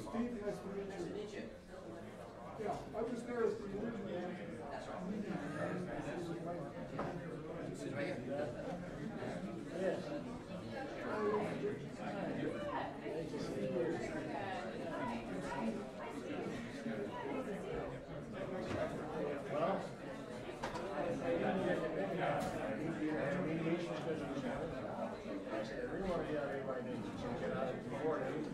Steve, nice to meet you. Yeah, I was there as the. That's right. This is right here. Yes. Well. Mediation is good. We want to get out of here right now. Get out of the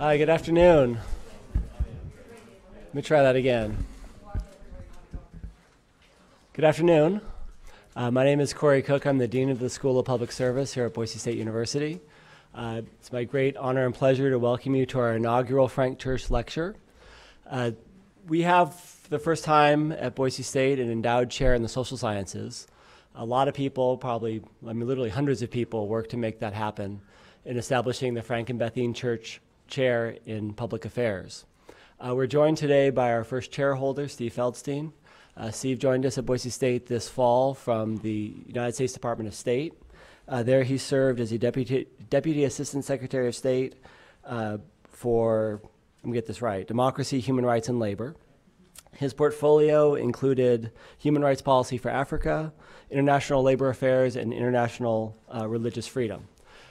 Hi, good afternoon. Let me try that again. Good afternoon. Uh, my name is Corey Cook. I'm the Dean of the School of Public Service here at Boise State University. Uh, it's my great honor and pleasure to welcome you to our inaugural Frank Church Lecture. Uh, we have, for the first time at Boise State, an endowed chair in the social sciences. A lot of people, probably, I mean, literally hundreds of people, work to make that happen in establishing the Frank and Bethine Church Chair in Public Affairs. Uh, we're joined today by our first chairholder, Steve Feldstein. Uh, Steve joined us at Boise State this fall from the United States Department of State. Uh, there he served as a deputy, deputy assistant secretary of state uh, for, let me get this right, democracy, human rights, and labor. His portfolio included human rights policy for Africa, international labor affairs, and international uh, religious freedom.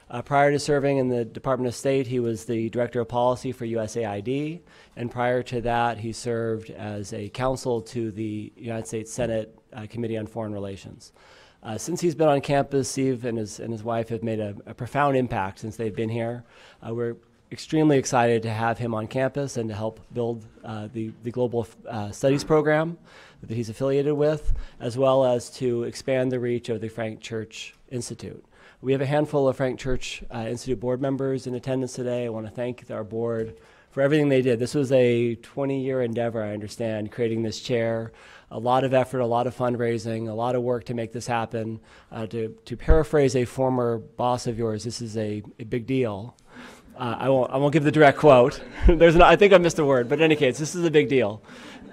Uh, prior to serving in the Department of State, he was the Director of Policy for USAID, and prior to that, he served as a counsel to the United States Senate uh, Committee on Foreign Relations. Uh, since he's been on campus, Steve and his, and his wife have made a, a profound impact since they've been here. Uh, we're extremely excited to have him on campus and to help build uh, the, the Global uh, Studies program that he's affiliated with, as well as to expand the reach of the Frank Church Institute. We have a handful of Frank Church uh, Institute board members in attendance today. I want to thank our board for everything they did. This was a 20 year endeavor, I understand, creating this chair. A lot of effort, a lot of fundraising, a lot of work to make this happen. Uh, to, to paraphrase a former boss of yours, this is a, a big deal. Uh, I, won't, I won't give the direct quote. There's an, I think I missed a word, but in any case, this is a big deal.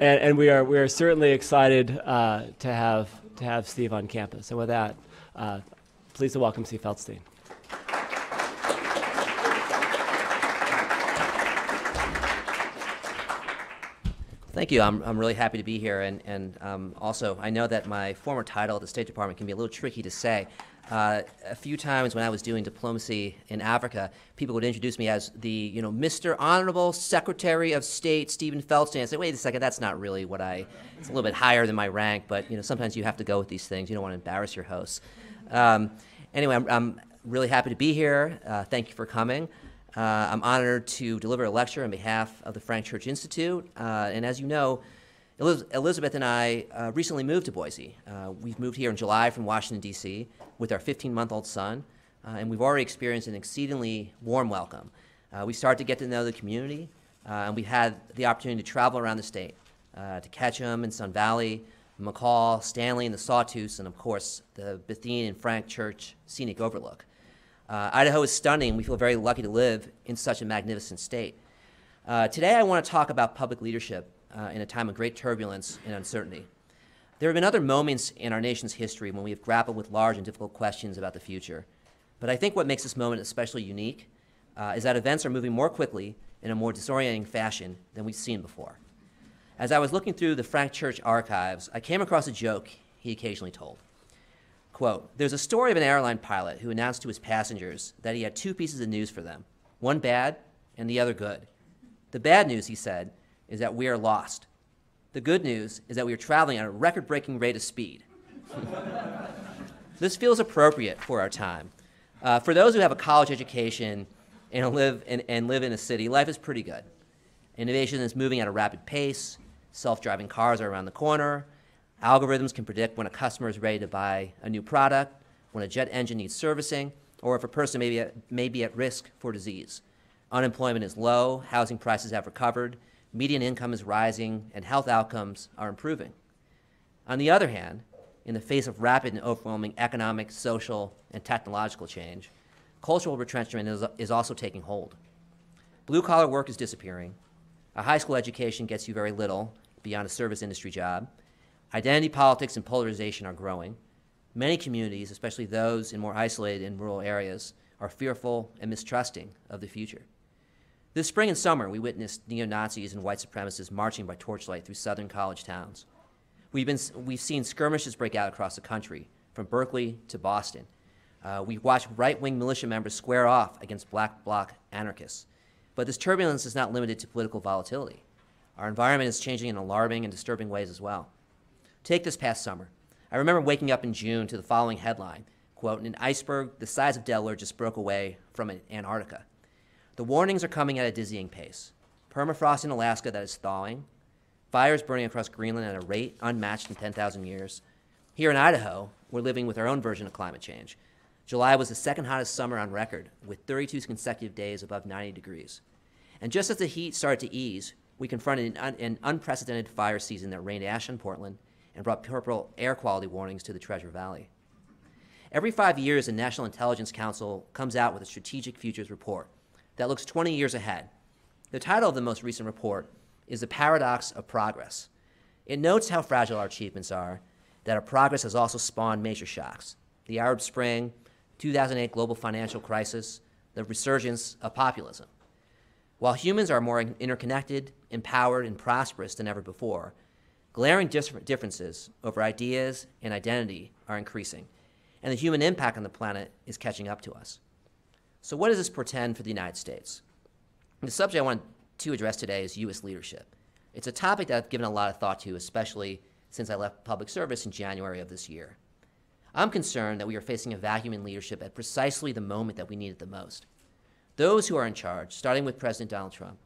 And, and we, are, we are certainly excited uh, to, have, to have Steve on campus. And with that, uh, Pleased to welcome Steve Feldstein. Thank you. I'm, I'm really happy to be here. And, and um, also, I know that my former title at the State Department can be a little tricky to say. Uh, a few times when I was doing diplomacy in Africa, people would introduce me as the, you know, Mr. Honorable Secretary of State Stephen Feldstein. I say, wait a second, that's not really what I, it's a little bit higher than my rank, but, you know, sometimes you have to go with these things. You don't want to embarrass your hosts. Um, anyway, I'm, I'm, really happy to be here. Uh, thank you for coming. Uh, I'm honored to deliver a lecture on behalf of the Frank Church Institute. Uh, and as you know, Eliz Elizabeth and I uh, recently moved to Boise. Uh, we've moved here in July from Washington, D.C., with our 15 month old son, uh, and we've already experienced an exceedingly warm welcome. we started to get to know the community, and we've had the opportunity to travel around the state to Ketchum and Sun Valley, McCall, Stanley, and the Sawtooths, and of course, the Bethine and Frank Church scenic overlook. Uh, Idaho is stunning. We feel very lucky to live in such a magnificent state. Uh, today, I want to talk about public leadership uh, in a time of great turbulence and uncertainty. There have been other moments in our nation's history when we have grappled with large and difficult questions about the future. But I think what makes this moment especially unique uh, is that events are moving more quickly in a more disorienting fashion than we've seen before. As I was looking through the Frank Church archives, I came across a joke he occasionally told. Quote, there's a story of an airline pilot who announced to his passengers that he had two pieces of news for them, one bad and the other good. The bad news, he said, is that we are lost. The good news is that we are traveling at a record breaking rate of speed. this feels appropriate for our time. Uh, for those who have a college education and live, in, and live in a city, life is pretty good. Innovation is moving at a rapid pace, Self-driving cars are around the corner. Algorithms can predict when a customer is ready to buy a new product, when a jet engine needs servicing, or if a person may be at, may be at risk for disease. Unemployment is low, housing prices have recovered, median income is rising, and health outcomes are improving. On the other hand, in the face of rapid and overwhelming economic, social, and technological change, cultural retrenchment is, is also taking hold. Blue collar work is disappearing. A high school education gets you very little, beyond a service industry job. Identity politics and polarization are growing. Many communities, especially those in more isolated and rural areas, are fearful and mistrusting of the future. This spring and summer, we witnessed neo Nazis and white supremacists marching by torchlight through southern college towns. We've, been, we've seen skirmishes break out across the country, from Berkeley to Boston. Uh, we've watched right wing militia members square off against black bloc anarchists. But this turbulence is not limited to political volatility. Our environment is changing in alarming and disturbing ways as well. Take this past summer. I remember waking up in June to the following headline quote, An iceberg the size of Delaware just broke away from Antarctica. The warnings are coming at a dizzying pace. Permafrost in Alaska that is thawing, fires burning across Greenland at a rate unmatched in 10,000 years. Here in Idaho, we're living with our own version of climate change. July was the second hottest summer on record, with 32 consecutive days above 90 degrees. And just as the heat started to ease, we confronted an, un- an unprecedented fire season that rained ash on Portland and brought purple air quality warnings to the Treasure Valley. Every five years, the National Intelligence Council comes out with a strategic futures report that looks 20 years ahead. The title of the most recent report is The Paradox of Progress. It notes how fragile our achievements are, that our progress has also spawned major shocks the Arab Spring, 2008 global financial crisis, the resurgence of populism. While humans are more interconnected, empowered, and prosperous than ever before, glaring differences over ideas and identity are increasing, and the human impact on the planet is catching up to us. So, what does this portend for the United States? The subject I want to address today is U.S. leadership. It's a topic that I've given a lot of thought to, especially since I left public service in January of this year. I'm concerned that we are facing a vacuum in leadership at precisely the moment that we need it the most. Those who are in charge, starting with President Donald Trump,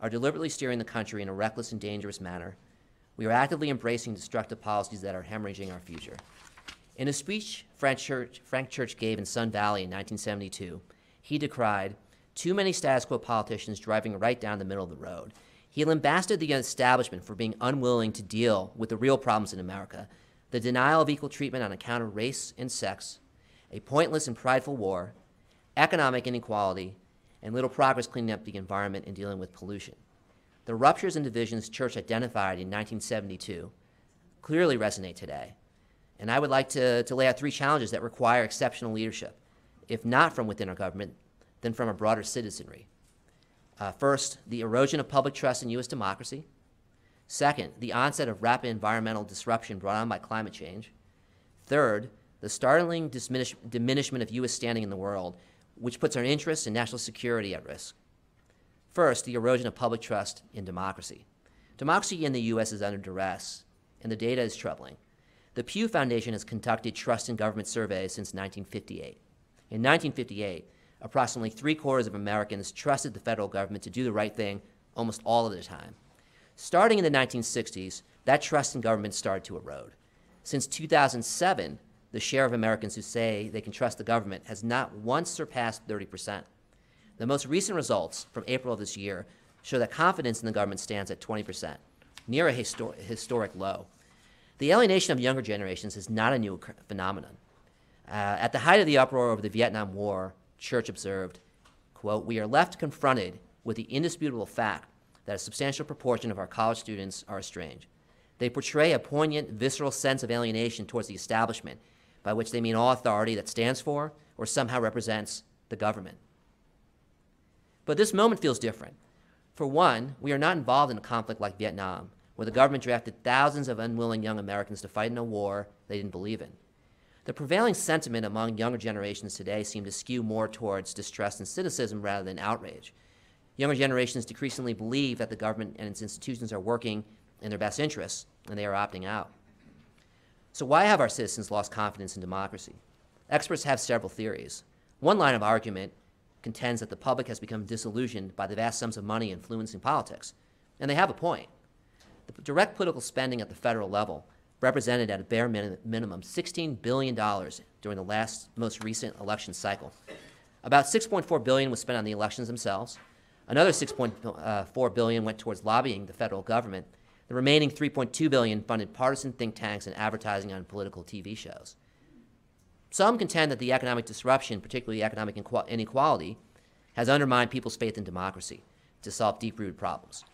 are deliberately steering the country in a reckless and dangerous manner. We are actively embracing destructive policies that are hemorrhaging our future. In a speech Frank Church, Frank Church gave in Sun Valley in 1972, he decried too many status quo politicians driving right down the middle of the road. He lambasted the establishment for being unwilling to deal with the real problems in America the denial of equal treatment on account of race and sex, a pointless and prideful war, economic inequality, and little progress cleaning up the environment and dealing with pollution. The ruptures and divisions Church identified in 1972 clearly resonate today. And I would like to, to lay out three challenges that require exceptional leadership, if not from within our government, then from a broader citizenry. Uh, first, the erosion of public trust in U.S. democracy. Second, the onset of rapid environmental disruption brought on by climate change. Third, the startling diminish- diminishment of U.S. standing in the world which puts our interests and national security at risk. First, the erosion of public trust in democracy. Democracy in the U.S. is under duress, and the data is troubling. The Pew Foundation has conducted trust in government surveys since 1958. In 1958, approximately three quarters of Americans trusted the federal government to do the right thing almost all of the time. Starting in the 1960s, that trust in government started to erode. Since 2007, the share of Americans who say they can trust the government has not once surpassed 30%. The most recent results from April of this year show that confidence in the government stands at 20%, near a histor- historic low. The alienation of younger generations is not a new phenomenon. Uh, at the height of the uproar over the Vietnam War, Church observed, quote, we are left confronted with the indisputable fact that a substantial proportion of our college students are estranged. They portray a poignant, visceral sense of alienation towards the establishment by which they mean all authority that stands for or somehow represents the government. But this moment feels different. For one, we are not involved in a conflict like Vietnam, where the government drafted thousands of unwilling young Americans to fight in a war they didn't believe in. The prevailing sentiment among younger generations today seems to skew more towards distrust and cynicism rather than outrage. Younger generations decreasingly believe that the government and its institutions are working in their best interests, and they are opting out. So, why have our citizens lost confidence in democracy? Experts have several theories. One line of argument contends that the public has become disillusioned by the vast sums of money influencing politics, and they have a point. The direct political spending at the federal level represented at a bare min- minimum $16 billion during the last most recent election cycle. About 6.4 billion was spent on the elections themselves. Another 6.4 uh, billion went towards lobbying the federal government, the remaining 3.2 billion funded partisan think tanks and advertising on political TV shows. Some contend that the economic disruption, particularly economic inequality, has undermined people's faith in democracy to solve deep-rooted problems.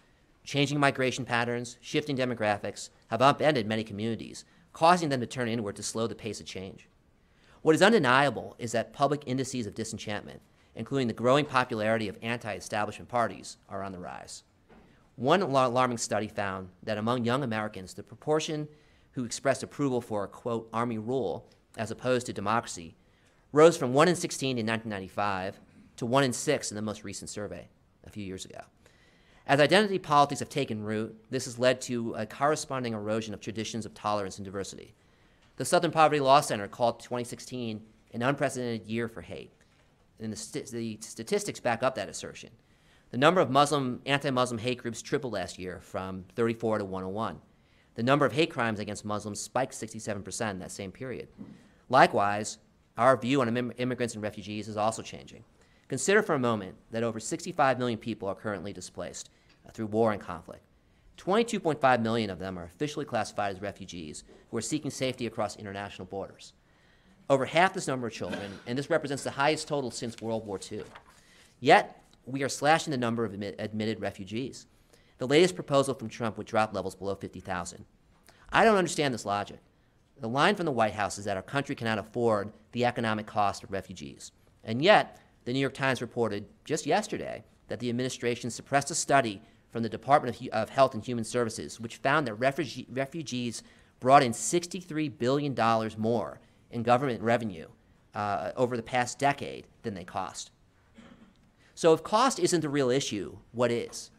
Changing migration patterns, shifting demographics have upended many communities, causing them to turn inward to slow the pace of change. What is undeniable is that public indices of disenchantment, including the growing popularity of anti-establishment parties, are on the rise. One alarming study found that among young Americans, the proportion who expressed approval for, a quote, army rule as opposed to democracy rose from 1 in 16 in 1995 to 1 in 6 in the most recent survey. a few years ago. As identity politics have taken root, this has led to a corresponding erosion of traditions of tolerance and diversity. The Southern Poverty Law Center called 2016 an unprecedented year for hate, and the, st- the statistics back up that assertion. The number of Muslim, anti-Muslim hate groups tripled last year from 34 to 101. The number of hate crimes against Muslims spiked 67% in that same period. Likewise, our view on imm- immigrants and refugees is also changing. Consider for a moment that over 65 million people are currently displaced uh, through war and conflict. 22.5 million of them are officially classified as refugees who are seeking safety across international borders. Over half this number are children, and this represents the highest total since World War II. Yet, we are slashing the number of admit- admitted refugees. The latest proposal from Trump would drop levels below 50,000. I don't understand this logic. The line from the White House is that our country cannot afford the economic cost of refugees. And yet, the New York Times reported just yesterday that the administration suppressed a study from the Department of, of Health and Human Services, which found that refuge- refugees brought in $63 billion more in government revenue uh, over the past decade than they cost. So if cost isn't the real issue, what is?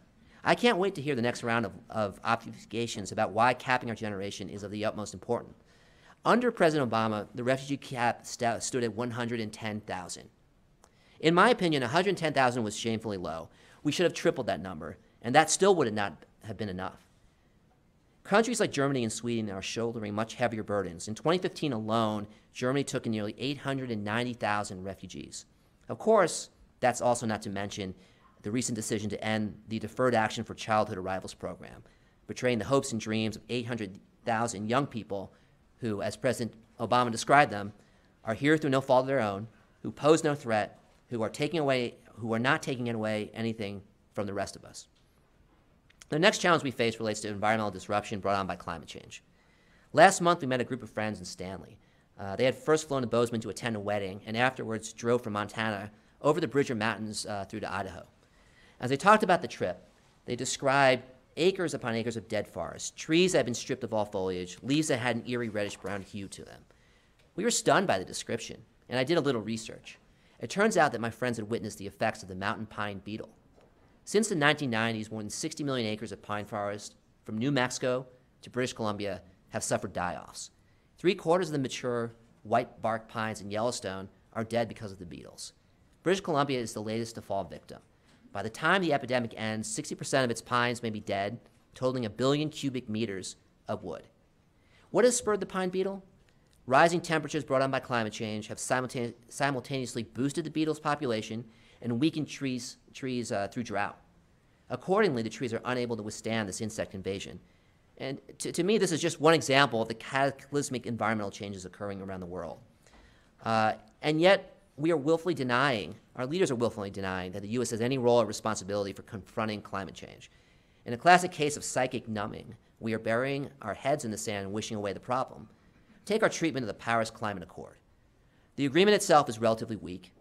I can't wait to hear the next round of, of obfuscations about why capping our generation is of the utmost importance. Under President Obama, the refugee cap sta- stood at 110,000. In my opinion, 110,000 was shamefully low. We should have tripled that number, and that still would not have been enough. Countries like Germany and Sweden are shouldering much heavier burdens. In 2015 alone, Germany took in nearly 890,000 refugees. Of course, that's also not to mention the recent decision to end the Deferred Action for Childhood Arrivals program, betraying the hopes and dreams of 800,000 young people who, as President Obama described them, are here through no fault of their own, who pose no threat, who are taking away, who are not taking away anything from the rest of us. The next challenge we face relates to environmental disruption brought on by climate change. Last month, we met a group of friends in Stanley. Uh, they had first flown to Bozeman to attend a wedding, and afterwards drove from Montana over the Bridger Mountains uh, through to Idaho. As they talked about the trip, they described acres upon acres of dead forest, trees that had been stripped of all foliage, leaves that had an eerie reddish brown hue to them. We were stunned by the description, and I did a little research. It turns out that my friends had witnessed the effects of the mountain pine beetle. Since the 1990s, more than 60 million acres of pine forest, from New Mexico to British Columbia, have suffered die offs. Three quarters of the mature white bark pines in Yellowstone are dead because of the beetles. British Columbia is the latest to fall victim. By the time the epidemic ends, 60% of its pines may be dead, totaling a billion cubic meters of wood. What has spurred the pine beetle? Rising temperatures brought on by climate change have simultane- simultaneously boosted the beetle's population and weakened trees, trees uh, through drought. Accordingly, the trees are unable to withstand this insect invasion. And to, to me, this is just one example of the cataclysmic environmental changes occurring around the world. Uh, and yet, we are willfully denying, our leaders are willfully denying, that the U.S. has any role or responsibility for confronting climate change. In a classic case of psychic numbing, we are burying our heads in the sand and wishing away the problem. Take our treatment of the Paris Climate Accord. The agreement itself is relatively weak.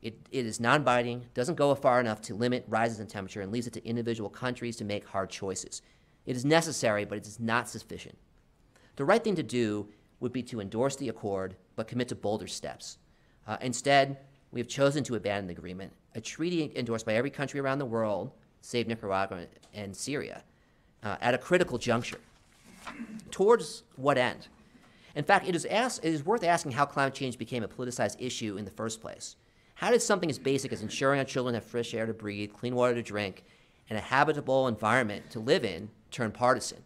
It, it is non binding, doesn't go far enough to limit rises in temperature, and leaves it to individual countries to make hard choices. It is necessary, but it is not sufficient. The right thing to do would be to endorse the accord, but commit to bolder steps. Uh, instead, we have chosen to abandon the agreement, a treaty endorsed by every country around the world, save Nicaragua and Syria, uh, at a critical juncture. Towards what end? In fact, it is, it is worth asking how climate change became a politicized issue in the first place. How did something as basic as ensuring our children have fresh air to breathe, clean water to drink, and a habitable environment to live in turn partisan?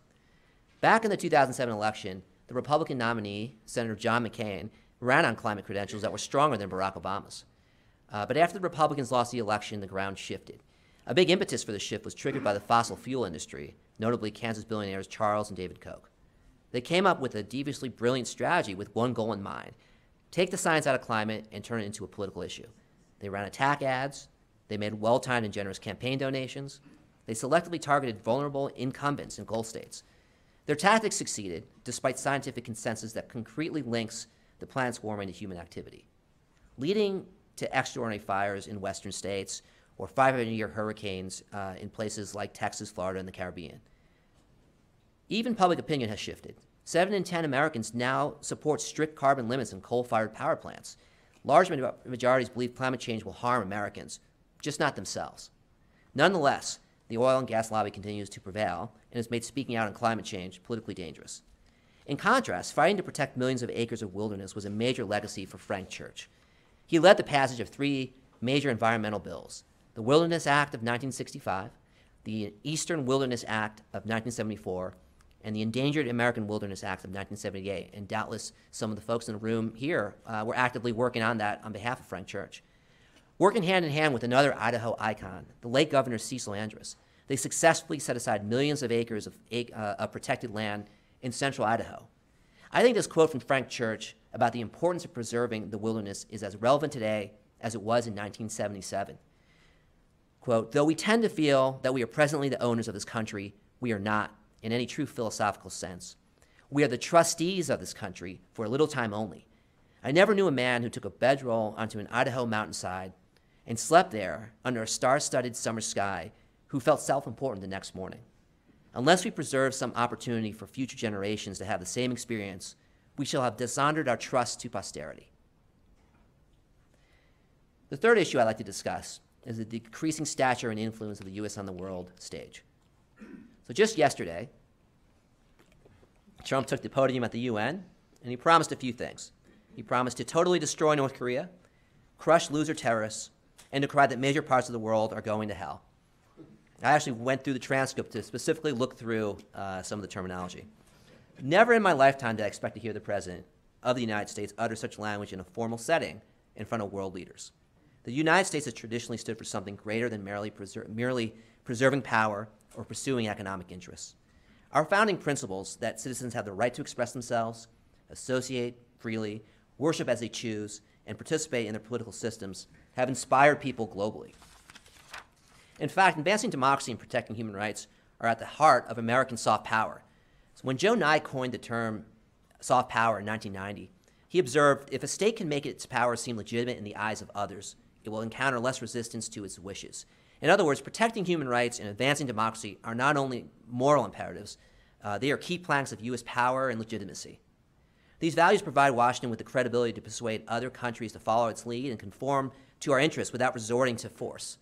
Back in the 2007 election, the Republican nominee, Senator John McCain, ran on climate credentials that were stronger than Barack Obama's. Uh, but after the Republicans lost the election, the ground shifted. A big impetus for the shift was triggered by the fossil fuel industry, notably Kansas billionaires Charles and David Koch. They came up with a deviously brilliant strategy with one goal in mind take the science out of climate and turn it into a political issue. They ran attack ads, they made well timed and generous campaign donations, they selectively targeted vulnerable incumbents in goal states. Their tactics succeeded, despite scientific consensus that concretely links the planet's warming to human activity, leading to extraordinary fires in western states or 500 year hurricanes uh, in places like Texas, Florida, and the Caribbean. Even public opinion has shifted. Seven in 10 Americans now support strict carbon limits in coal fired power plants. Large majorities believe climate change will harm Americans, just not themselves. Nonetheless, the oil and gas lobby continues to prevail and has made speaking out on climate change politically dangerous. In contrast, fighting to protect millions of acres of wilderness was a major legacy for Frank Church. He led the passage of three major environmental bills the Wilderness Act of 1965, the Eastern Wilderness Act of 1974, and the Endangered American Wilderness Act of 1978. And doubtless some of the folks in the room here uh, were actively working on that on behalf of Frank Church. Working hand in hand with another Idaho icon, the late Governor Cecil Andrus, they successfully set aside millions of acres of, uh, of protected land in central Idaho. I think this quote from Frank Church about the importance of preserving the wilderness is as relevant today as it was in 1977. Quote, though we tend to feel that we are presently the owners of this country, we are not in any true philosophical sense. We are the trustees of this country for a little time only. I never knew a man who took a bedroll onto an Idaho mountainside and slept there under a star studded summer sky who felt self important the next morning. Unless we preserve some opportunity for future generations to have the same experience, we shall have dishonored our trust to posterity. The third issue I'd like to discuss is the decreasing stature and influence of the U.S. on the world stage. So just yesterday, Trump took the podium at the UN and he promised a few things. He promised to totally destroy North Korea, crush loser terrorists, and to cry that major parts of the world are going to hell. I actually went through the transcript to specifically look through uh, some of the terminology. Never in my lifetime did I expect to hear the President of the United States utter such language in a formal setting in front of world leaders. The United States has traditionally stood for something greater than merely, preser- merely preserving power or pursuing economic interests. Our founding principles that citizens have the right to express themselves, associate freely, worship as they choose, and participate in their political systems have inspired people globally. In fact, advancing democracy and protecting human rights are at the heart of American soft power. So when Joe Nye coined the term soft power in 1990, he observed if a state can make its power seem legitimate in the eyes of others, it will encounter less resistance to its wishes. In other words, protecting human rights and advancing democracy are not only moral imperatives, uh, they are key planks of U.S. power and legitimacy. These values provide Washington with the credibility to persuade other countries to follow its lead and conform to our interests without resorting to force.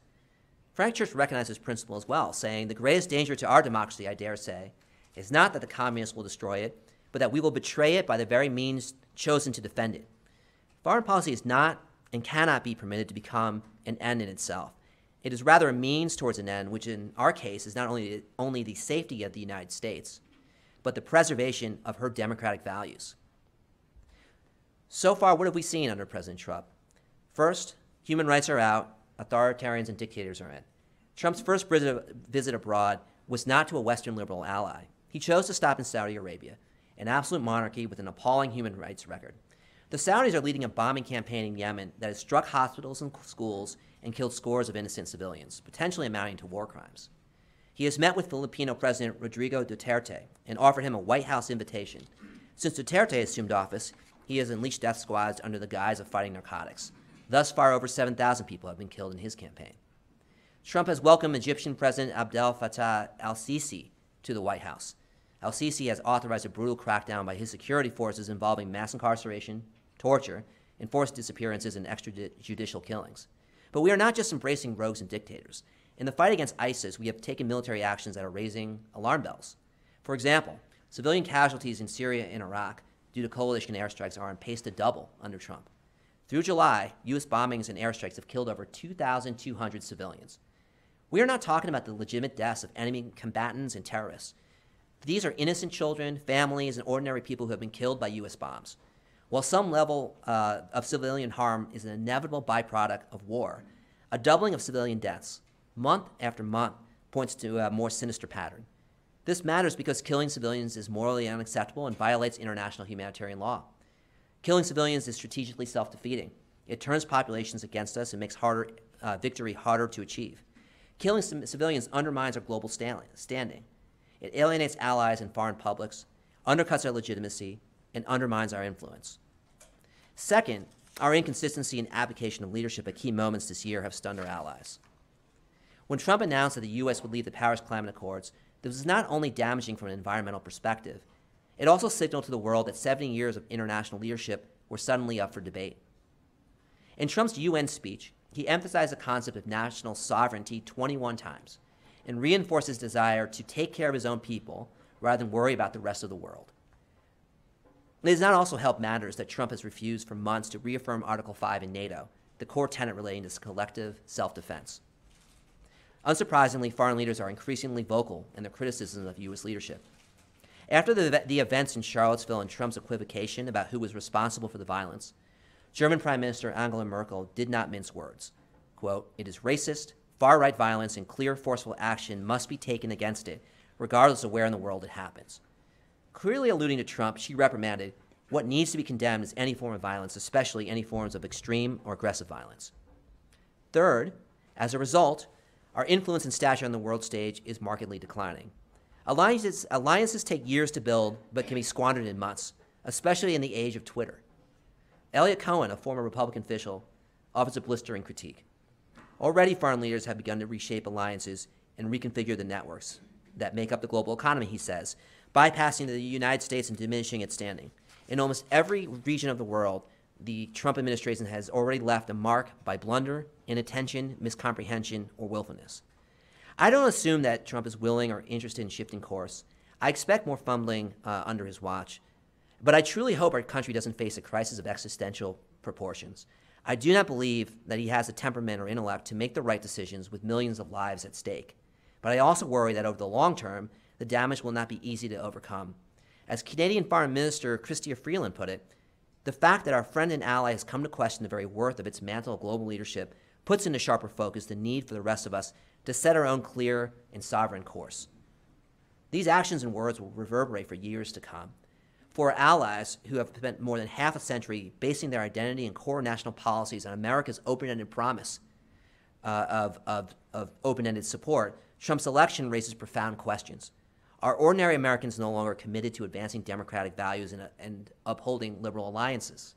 Frank Church recognized this principle as well, saying, The greatest danger to our democracy, I dare say, is not that the communists will destroy it, but that we will betray it by the very means chosen to defend it. Foreign policy is not and cannot be permitted to become an end in itself. It is rather a means towards an end, which in our case is not only, only the safety of the United States, but the preservation of her democratic values. So far, what have we seen under President Trump? First, human rights are out, authoritarians and dictators are in. Trump's first visit abroad was not to a Western liberal ally. He chose to stop in Saudi Arabia, an absolute monarchy with an appalling human rights record. The Saudis are leading a bombing campaign in Yemen that has struck hospitals and schools and killed scores of innocent civilians, potentially amounting to war crimes. He has met with Filipino President Rodrigo Duterte and offered him a White House invitation. Since Duterte assumed office, he has unleashed death squads under the guise of fighting narcotics. Thus far, over 7,000 people have been killed in his campaign. Trump has welcomed Egyptian President Abdel Fattah al Sisi to the White House. Al Sisi has authorized a brutal crackdown by his security forces involving mass incarceration, torture, enforced disappearances, and extrajudicial killings. But we are not just embracing rogues and dictators. In the fight against ISIS, we have taken military actions that are raising alarm bells. For example, civilian casualties in Syria and Iraq due to coalition airstrikes are on pace to double under Trump. Through July, U.S. bombings and airstrikes have killed over 2,200 civilians. We are not talking about the legitimate deaths of enemy combatants and terrorists. These are innocent children, families, and ordinary people who have been killed by U.S. bombs. While some level uh, of civilian harm is an inevitable byproduct of war, a doubling of civilian deaths, month after month, points to a more sinister pattern. This matters because killing civilians is morally unacceptable and violates international humanitarian law. Killing civilians is strategically self defeating. It turns populations against us and makes harder, uh, victory harder to achieve. Killing civilians undermines our global standing. It alienates allies and foreign publics, undercuts our legitimacy, and undermines our influence. Second, our inconsistency in application of leadership at key moments this year have stunned our allies. When Trump announced that the U.S. would leave the Paris Climate Accords, this was not only damaging from an environmental perspective, it also signaled to the world that 70 years of international leadership were suddenly up for debate. In Trump's UN speech, he emphasized the concept of national sovereignty 21 times and reinforced his desire to take care of his own people rather than worry about the rest of the world. It does not also help matters that Trump has refused for months to reaffirm Article 5 in NATO, the core tenet relating to collective self defense. Unsurprisingly, foreign leaders are increasingly vocal in their criticism of U.S. leadership. After the, the events in Charlottesville and Trump's equivocation about who was responsible for the violence, German Prime Minister Angela Merkel did not mince words. Quote, It is racist, far right violence, and clear, forceful action must be taken against it, regardless of where in the world it happens. Clearly alluding to Trump, she reprimanded what needs to be condemned is any form of violence, especially any forms of extreme or aggressive violence. Third, as a result, our influence and stature on the world stage is markedly declining. Alliances, alliances take years to build, but can be squandered in months, especially in the age of Twitter. Eliot Cohen, a former Republican official, offers a blistering critique. Already, foreign leaders have begun to reshape alliances and reconfigure the networks that make up the global economy, he says, bypassing the United States and diminishing its standing. In almost every region of the world, the Trump administration has already left a mark by blunder, inattention, miscomprehension, or willfulness. I don't assume that Trump is willing or interested in shifting course. I expect more fumbling uh, under his watch. But I truly hope our country doesn't face a crisis of existential proportions. I do not believe that he has the temperament or intellect to make the right decisions with millions of lives at stake. But I also worry that over the long term, the damage will not be easy to overcome. As Canadian Foreign Minister Chrystia Freeland put it, the fact that our friend and ally has come to question the very worth of its mantle of global leadership puts into sharper focus the need for the rest of us to set our own clear and sovereign course. These actions and words will reverberate for years to come. For allies who have spent more than half a century basing their identity and core national policies on America's open ended promise uh, of, of, of open ended support, Trump's election raises profound questions. Are ordinary Americans no longer committed to advancing democratic values and, and upholding liberal alliances?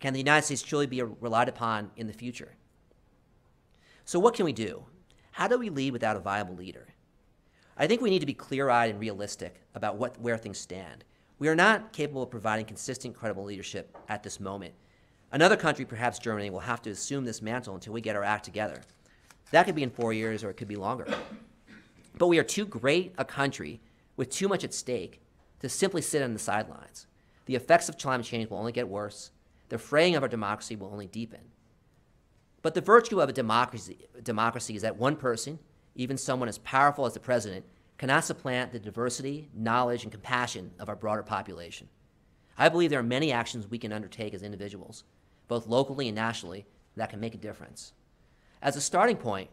Can the United States truly be relied upon in the future? So, what can we do? How do we lead without a viable leader? I think we need to be clear eyed and realistic about what, where things stand. We are not capable of providing consistent, credible leadership at this moment. Another country, perhaps Germany, will have to assume this mantle until we get our act together. That could be in four years or it could be longer. But we are too great a country with too much at stake to simply sit on the sidelines. The effects of climate change will only get worse. The fraying of our democracy will only deepen. But the virtue of a democracy, democracy is that one person, even someone as powerful as the president, cannot supplant the diversity, knowledge, and compassion of our broader population. I believe there are many actions we can undertake as individuals, both locally and nationally, that can make a difference. As a starting point,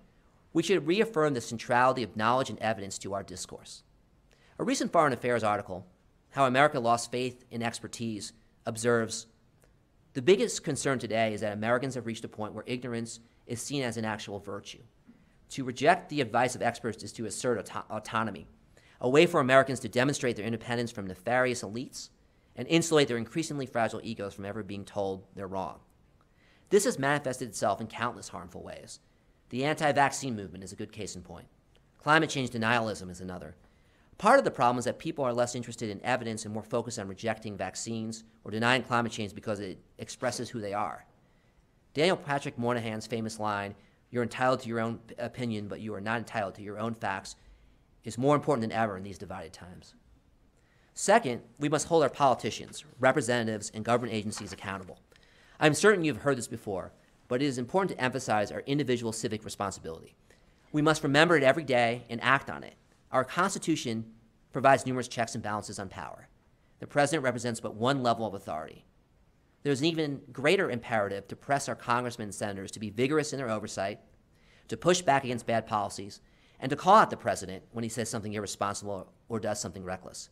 we should reaffirm the centrality of knowledge and evidence to our discourse. A recent Foreign Affairs article, How America Lost Faith in Expertise, observes the biggest concern today is that Americans have reached a point where ignorance is seen as an actual virtue. To reject the advice of experts is to assert auto- autonomy, a way for Americans to demonstrate their independence from nefarious elites and insulate their increasingly fragile egos from ever being told they're wrong. This has manifested itself in countless harmful ways. The anti vaccine movement is a good case in point. Climate change denialism is another. Part of the problem is that people are less interested in evidence and more focused on rejecting vaccines or denying climate change because it expresses who they are. Daniel Patrick Moynihan's famous line, You're entitled to your own opinion, but you are not entitled to your own facts, is more important than ever in these divided times. Second, we must hold our politicians, representatives, and government agencies accountable. I'm certain you've heard this before, but it is important to emphasize our individual civic responsibility. We must remember it every day and act on it. Our Constitution provides numerous checks and balances on power. The president represents but one level of authority. There's an even greater imperative to press our congressmen and senators to be vigorous in their oversight, to push back against bad policies, and to call out the president when he says something irresponsible or does something reckless.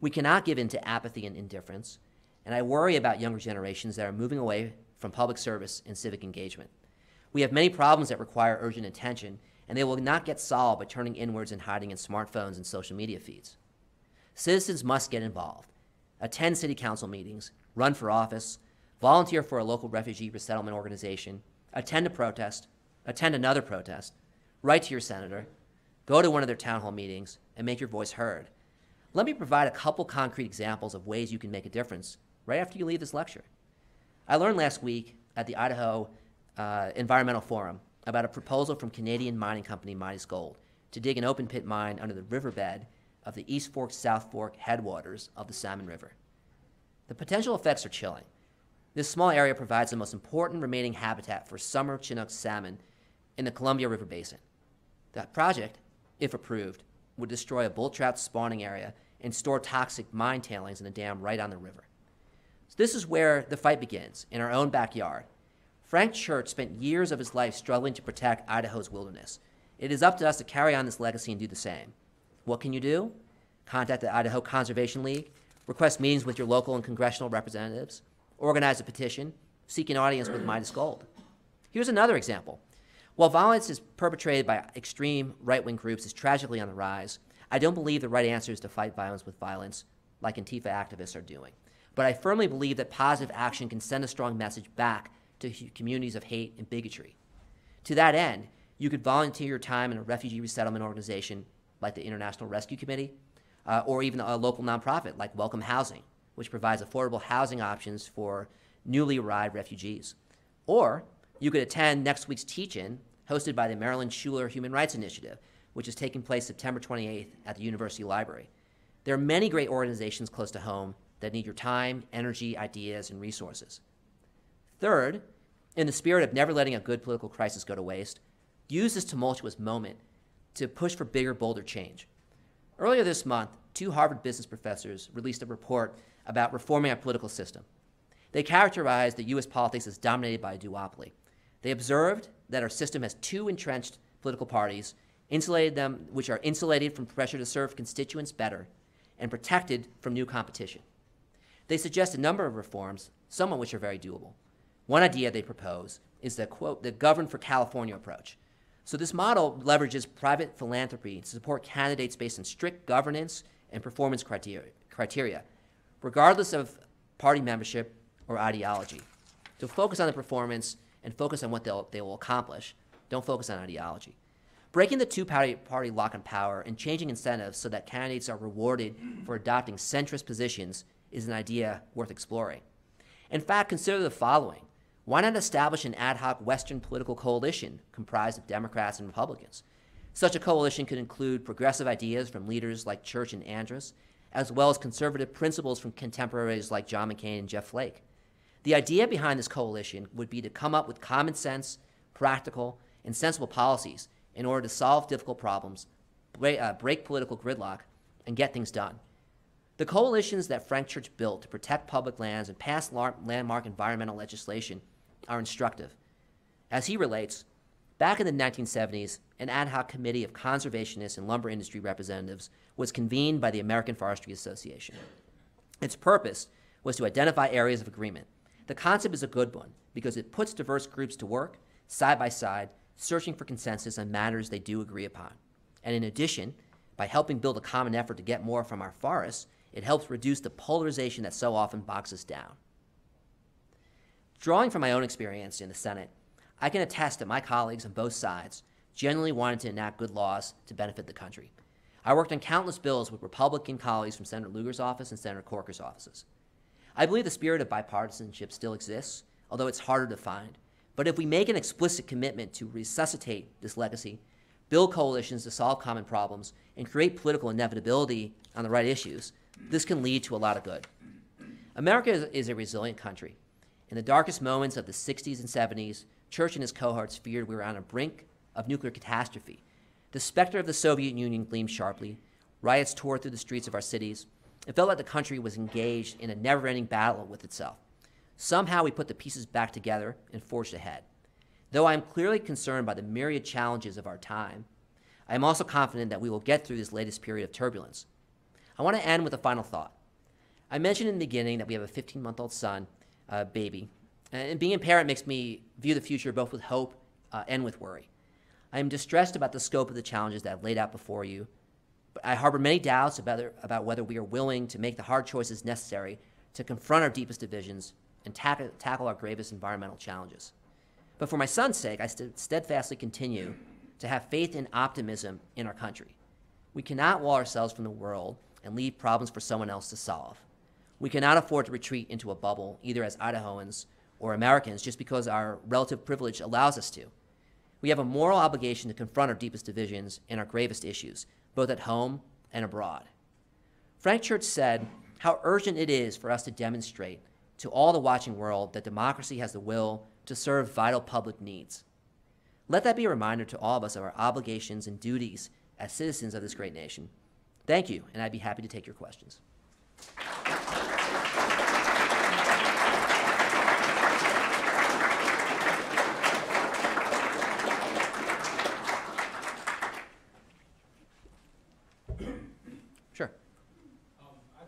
We cannot give in to apathy and indifference, and I worry about younger generations that are moving away from public service and civic engagement. We have many problems that require urgent attention, and they will not get solved by turning inwards and hiding in smartphones and social media feeds. Citizens must get involved. Attend city council meetings, run for office, volunteer for a local refugee resettlement organization, attend a protest, attend another protest, write to your senator, go to one of their town hall meetings, and make your voice heard. Let me provide a couple concrete examples of ways you can make a difference right after you leave this lecture. I learned last week at the Idaho uh, Environmental Forum about a proposal from Canadian mining company Midas Gold to dig an open pit mine under the riverbed of the East Fork South Fork headwaters of the Salmon River. The potential effects are chilling. This small area provides the most important remaining habitat for summer Chinook salmon in the Columbia River Basin. That project, if approved, would destroy a bull trout spawning area and store toxic mine tailings in a dam right on the river. So this is where the fight begins, in our own backyard. Frank Church spent years of his life struggling to protect Idaho's wilderness. It is up to us to carry on this legacy and do the same. What can you do? Contact the Idaho Conservation League, request meetings with your local and congressional representatives, organize a petition, seek an audience with Midas Gold. Here's another example. While violence is perpetrated by extreme right wing groups is tragically on the rise, I don't believe the right answer is to fight violence with violence like Antifa activists are doing. But I firmly believe that positive action can send a strong message back to communities of hate and bigotry. To that end, you could volunteer your time in a refugee resettlement organization like the International Rescue Committee, uh, or even a local nonprofit like Welcome Housing, which provides affordable housing options for newly arrived refugees. Or you could attend next week's teach-in hosted by the Marilyn Shuler Human Rights Initiative, which is taking place September 28th at the University Library. There are many great organizations close to home that need your time, energy, ideas, and resources. Third, in the spirit of never letting a good political crisis go to waste, use this tumultuous moment to push for bigger, bolder change. Earlier this month, two Harvard business professors released a report about reforming our political system. They characterized that U.S. politics as dominated by a duopoly. They observed that our system has two entrenched political parties, insulated them, which are insulated from pressure to serve constituents better and protected from new competition. They suggest a number of reforms, some of which are very doable. One idea they propose is the quote, the govern for California approach. So this model leverages private philanthropy to support candidates based on strict governance and performance criteria, criteria regardless of party membership or ideology. To focus on the performance and focus on what they'll, they will accomplish. Don't focus on ideology. Breaking the two party, party lock on power and changing incentives so that candidates are rewarded for adopting centrist positions is an idea worth exploring. In fact, consider the following why not establish an ad hoc Western political coalition comprised of Democrats and Republicans? Such a coalition could include progressive ideas from leaders like Church and Andrus, as well as conservative principles from contemporaries like John McCain and Jeff Flake. The idea behind this coalition would be to come up with common sense, practical, and sensible policies in order to solve difficult problems, break, uh, break political gridlock, and get things done. The coalitions that Frank Church built to protect public lands and pass landmark environmental legislation are instructive. As he relates, back in the 1970s, an ad hoc committee of conservationists and lumber industry representatives was convened by the American Forestry Association. Its purpose was to identify areas of agreement. The concept is a good one because it puts diverse groups to work, side by side, searching for consensus on matters they do agree upon. And in addition, by helping build a common effort to get more from our forests, it helps reduce the polarization that so often bogs us down. Drawing from my own experience in the Senate, I can attest that my colleagues on both sides genuinely wanted to enact good laws to benefit the country. I worked on countless bills with Republican colleagues from Senator Lugar's office and Senator Corker's offices. I believe the spirit of bipartisanship still exists, although it's harder to find. But if we make an explicit commitment to resuscitate this legacy, build coalitions to solve common problems, and create political inevitability on the right issues, this can lead to a lot of good. America is, is a resilient country. In the darkest moments of the 60s and 70s, Church and his cohorts feared we were on the brink of nuclear catastrophe. The specter of the Soviet Union gleamed sharply. Riots tore through the streets of our cities. It felt like the country was engaged in a never ending battle with itself. Somehow we put the pieces back together and forged ahead. Though I am clearly concerned by the myriad challenges of our time, I am also confident that we will get through this latest period of turbulence. I want to end with a final thought. I mentioned in the beginning that we have a 15 month old son, uh, baby, and being a parent makes me view the future both with hope uh, and with worry. I am distressed about the scope of the challenges that I've laid out before you, but I harbor many doubts about, about whether we are willing to make the hard choices necessary to confront our deepest divisions and tackle, tackle our gravest environmental challenges. But for my son's sake, I st- steadfastly continue to have faith and optimism in our country. We cannot wall ourselves from the world and leave problems for someone else to solve. We cannot afford to retreat into a bubble, either as Idahoans or Americans just because our relative privilege allows us to. We have a moral obligation to confront our deepest divisions and our gravest issues, both at home and abroad. Frank Church said how urgent it is for us to demonstrate to all the watching world that democracy has the will to serve vital public needs. Let that be a reminder to all of us of our obligations and duties as citizens of this great nation. Thank you, and I'd be happy to take your questions. Sure. Um, I,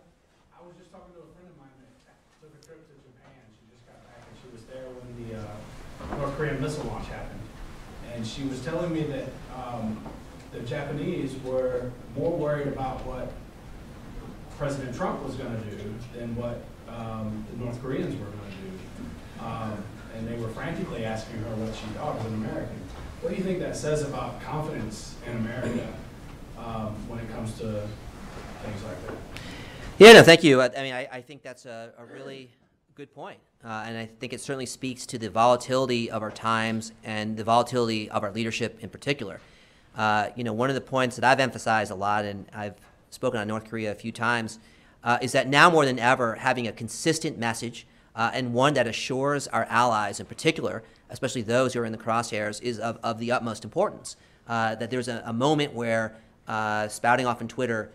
I was just talking to a friend of mine that took a trip to Japan. She just got back and she was there when the, uh, North Korean missile launch happened. And she was telling me that, um, the Japanese were more worried about what President Trump was gonna do than what, um, the North Koreans were gonna do. Um, and they were frantically asking her what she thought as an American. What do you think that says about confidence in America, um, when it comes to things like that? Yeah, no, thank you. I, I mean, I, I think that's a, a really good point. Uh, and I think it certainly speaks to the volatility of our times and the volatility of our leadership in particular. Uh, you know, one of the points that I've emphasized a lot, and I've spoken on North Korea a few times, uh, is that now more than ever, having a consistent message uh, and one that assures our allies in particular, especially those who are in the crosshairs, is of, of the utmost importance. Uh, that there's a, a moment where uh, spouting off on Twitter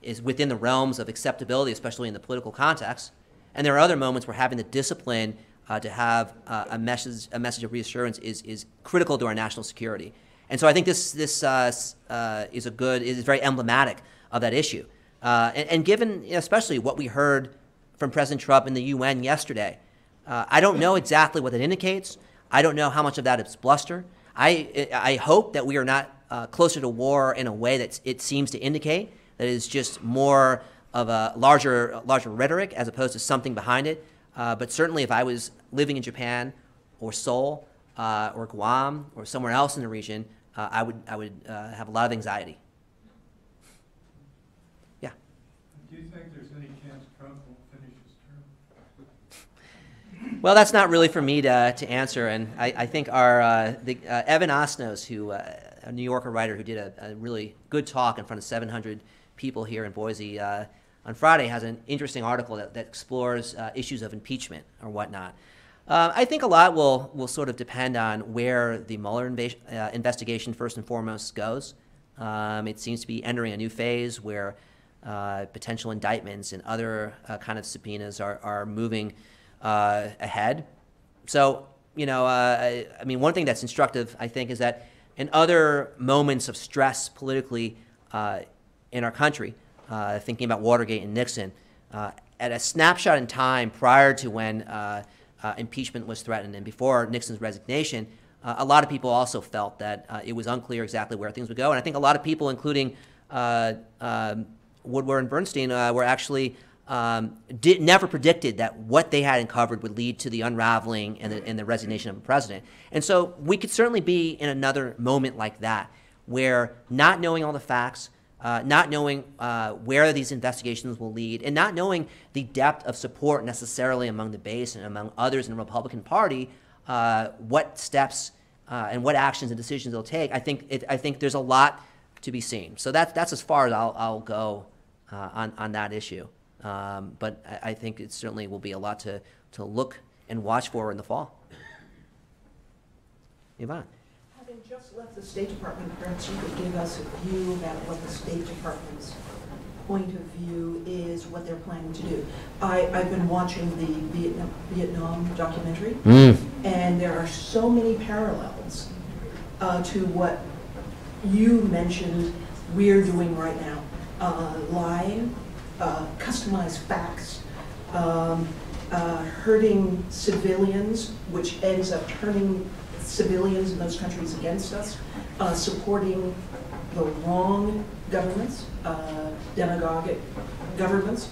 is within the realms of acceptability, especially in the political context. And there are other moments where having the discipline uh, to have uh, a message, a message of reassurance is, is critical to our national security. And so I think this, this uh, uh, is a good, is very emblematic of that issue. Uh, and, and given especially what we heard from President Trump in the UN yesterday, uh, I don't know exactly what that indicates. I don't know how much of that is bluster. I, I hope that we are not closer to war in a way that it seems to indicate, that is just more of a larger, larger rhetoric as opposed to something behind it. Uh, but certainly, if I was living in Japan or Seoul uh, or Guam or somewhere else in the region, uh, I would, I would uh, have a lot of anxiety. Yeah. Do you think there's any chance Trump will finish his term? Well, that's not really for me to, to answer, and I, I think our uh, the, uh, Evan Osnos, who uh, a New Yorker writer who did a, a really good talk in front of 700 people here in Boise uh, on Friday, has an interesting article that, that explores uh, issues of impeachment or whatnot. Uh, I think a lot will will sort of depend on where the Mueller uh, investigation first and foremost goes. Um, it seems to be entering a new phase where uh, potential indictments and other uh, kind of subpoenas are, are moving uh, ahead. So, you know, I, I mean, one thing that's instructive, I think, is that in other moments of stress politically in our country, uh, thinking about Watergate and Nixon, uh, at a snapshot in time prior to when uh, uh, impeachment was threatened and before Nixon's resignation, uh, a lot of people also felt that it was unclear exactly where things would go. And I think a lot of people, including um, Woodward and Bernstein, were actually um, did, never predicted that what they had uncovered would lead to the unraveling and the, and the resignation of a president. And so we could certainly be in another moment like that, where not knowing all the facts, uh, not knowing uh, where these investigations will lead, and not knowing the depth of support necessarily among the base and among others in the Republican Party, uh, what steps uh, and what actions and decisions they'll take. I think it, I think there's a lot to be seen. So that's that's as far as I'll, I'll go uh, on on that issue. Um, but I, I think it certainly will be a lot to to look and watch for in the fall. Yvonne. Just left the State Department, perhaps you could give us a view about what the State Department's point of view is, what they're planning to do. I, I've been watching the Vietnam, Vietnam documentary, and there are so many parallels uh, to what you mentioned we're doing right now. Uh, lying, uh, customized facts, um, uh, hurting civilians, which ends up turning civilians in those countries against us, uh, supporting the wrong governments, uh, demagogic governments.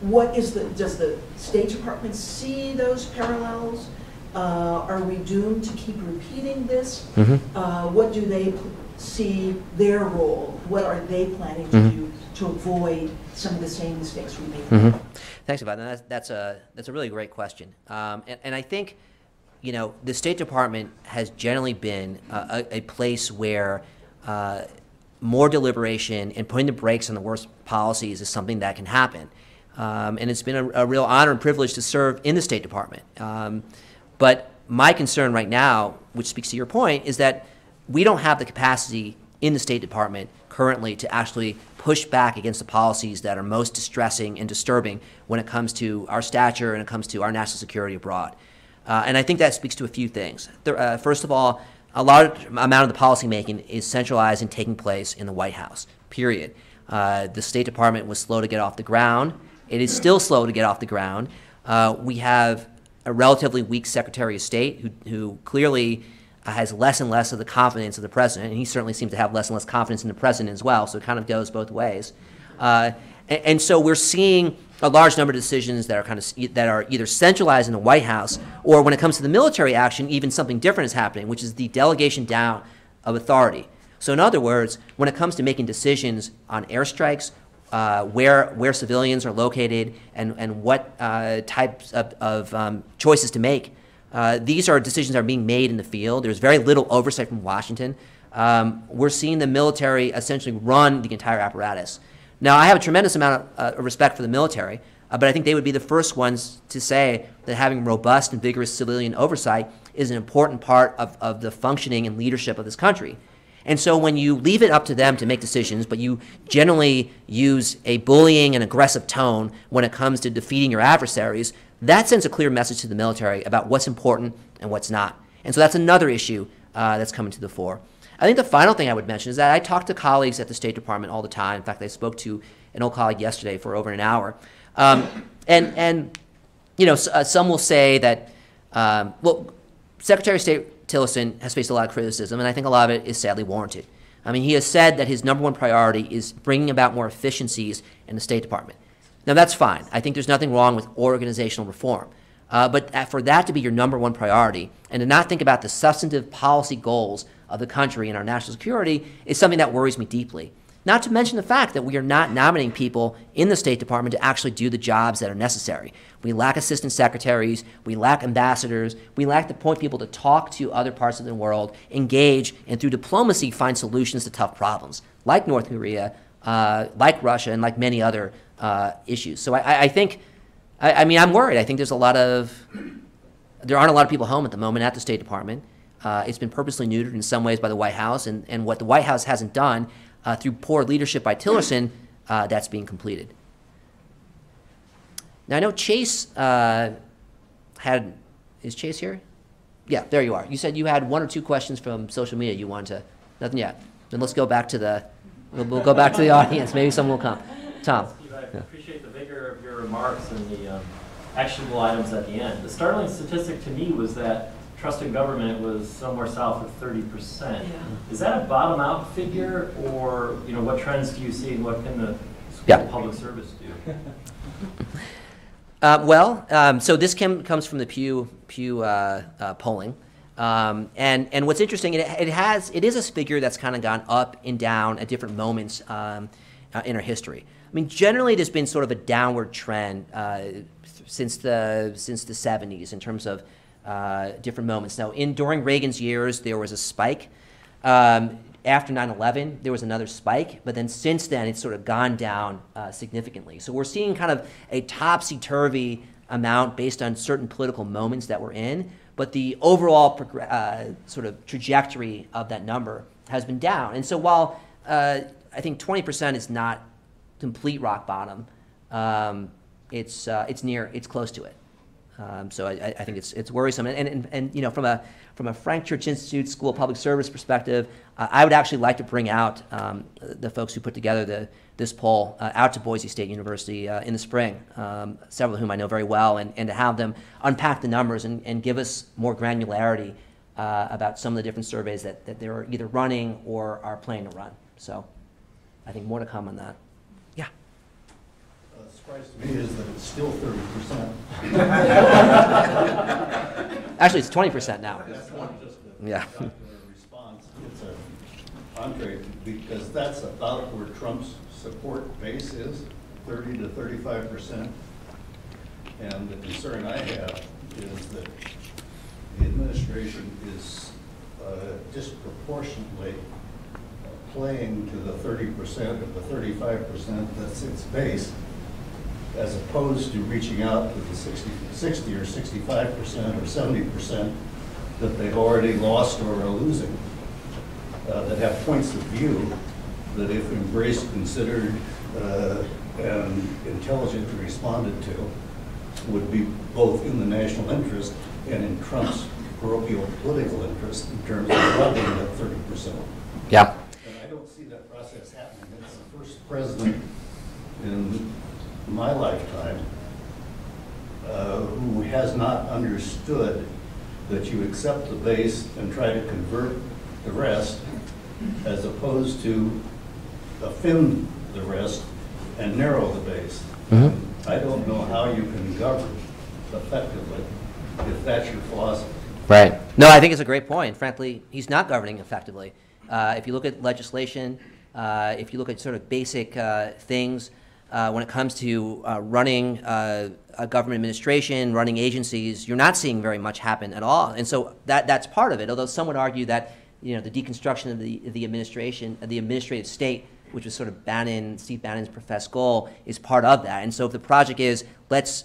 What is the, does the State Department see those parallels? Uh, Are we doomed to keep repeating this? Uh, What do they see their role? What are they planning to do to avoid some of the same mistakes we made? Thanks, Yvonne. That's, that's a that's a really great question, um, and, and I think, you know, the State Department has generally been a, a, a place where uh, more deliberation and putting the brakes on the worst policies is something that can happen, um, and it's been a, a real honor and privilege to serve in the State Department. Um, but my concern right now, which speaks to your point, is that we don't have the capacity in the State Department currently to actually push back against the policies that are most distressing and disturbing when it comes to our stature and it comes to our national security abroad. Uh, and I think that speaks to a few things. There, uh, first of all, a large amount of the policymaking is centralized and taking place in the White House, period. Uh, the State Department was slow to get off the ground. It is still slow to get off the ground. Uh, we have a relatively weak Secretary of State who, who clearly uh, has less and less of the confidence of the president, and he certainly seems to have less and less confidence in the president as well. So it kind of goes both ways. And, and so we're seeing a large number of decisions that are kind of that are either centralized in the White House, or when it comes to the military action, even something different is happening, which is the delegation down of authority. So in other words, when it comes to making decisions on airstrikes, uh, where where civilians are located, and and what uh, types of, of um, choices to make. Uh, these are decisions that are being made in the field. There's very little oversight from Washington. Um, we're seeing the military essentially run the entire apparatus. Now, I have a tremendous amount of uh, respect for the military, uh, but I think they would be the first ones to say that having robust and vigorous civilian oversight is an important part of, of the functioning and leadership of this country. And so when you leave it up to them to make decisions, but you generally use a bullying and aggressive tone when it comes to defeating your adversaries, that sends a clear message to the military about what's important and what's not. And so that's another issue uh, that's coming to the fore. I think the final thing I would mention is that I talk to colleagues at the State Department all the time. In fact, I spoke to an old colleague yesterday for over an hour. Um, and, and, you know, uh, some will say that, um, well, Secretary of State Tillerson has faced a lot of criticism, and I think a lot of it is sadly warranted. I mean, he has said that his number one priority is bringing about more efficiencies in the State Department. Now, that's fine. I think there's nothing wrong with organizational reform. Uh, but uh, for that to be your number one priority and to not think about the substantive policy goals of the country and our national security is something that worries me deeply. Not to mention the fact that we are not nominating people in the State Department to actually do the jobs that are necessary. We lack assistant secretaries, we lack ambassadors, we lack the point people to talk to other parts of the world, engage, and through diplomacy find solutions to tough problems, like North Korea, uh, like Russia, and like many other uh, issues. So I, I- think, I, I mean, I'm worried. I think there's a lot of, there aren't a lot of people home at the moment at the State Department. Uh, it's been purposely neutered in some ways by the White House, and, and what the White House hasn't done uh, through poor leadership by Tillerson, uh, that's being completed. Now I know Chase uh, had, is Chase here? Yeah, there you are. You said you had one or two questions from social media you wanted to, nothing yet. Then let's go back to the, we'll, we'll go back to the audience. Maybe someone will come. Tom. Steve, I appreciate the vigor of your remarks and the um, actionable items at the end. The startling statistic to me was that trust in government was somewhere south of thirty percent. Yeah. Is that a bottom-out figure, or, you know, what trends do you see, and what can the Yeah. public service do? Uh, well, um, so this came, comes from the Pew Pew uh, uh, polling, um, and and what's interesting, it, it has it is a figure that's kind of gone up and down at different moments um, uh, in our history. I mean, generally, there's been sort of a downward trend uh, since the since the 70s in terms of uh, different moments. Now, in during Reagan's years, there was a spike. Um, after 9/11, there was another spike, but then since then, it's sort of gone down uh, significantly. So we're seeing kind of a topsy-turvy amount based on certain political moments that we're in, but the overall uh, sort of trajectory of that number has been down. And so while uh, I think 20% is not complete rock bottom, um, it's uh, it's near, it's close to it. Um, so I, I think it's, it's worrisome. And, and, and, you know, from a, from a Frank Church Institute School of Public Service perspective, uh, I would actually like to bring out um, the folks who put together the, this poll uh, out to Boise State University uh, in the spring, um, several of whom I know very well, and, and to have them unpack the numbers and, and give us more granularity uh, about some of the different surveys that, that they're either running or are planning to run. So I think more to come on that. Surprise to me is that it's still thirty percent. Actually, it's 20% now. That's one, just Yeah. response. It's a entree, because that's about where Trump's support base is, thirty to thirty-five percent. And the concern I have is that the administration is uh, disproportionately playing to the thirty percent of the thirty-five percent that's its base, as opposed to reaching out to the 60 60 or sixty-five percent or seventy percent that they've already lost or are losing, uh, that have points of view that if embraced, considered, uh, and intelligently responded to, would be both in the national interest and in Trump's parochial political interest in terms of lobbying that thirty percent. Yeah. And I don't see that process happening. It's the first president in my lifetime uh, who has not understood that you accept the base and try to convert the rest as opposed to offend the rest and narrow the base. Mhm. I don't know how you can govern effectively if that's your philosophy. Right. No, I think it's a great point. Frankly, he's not governing effectively. Uh, if you look at legislation, uh, if you look at sort of basic uh, things uh, when it comes to uh, running uh, a government administration, running agencies, you're not seeing very much happen at all. And so that that's part of it. Although some would argue that you know the deconstruction of the the administration, of the administrative state, which was sort of Bannon, Steve Bannon's professed goal, is part of that. And so if the project is let's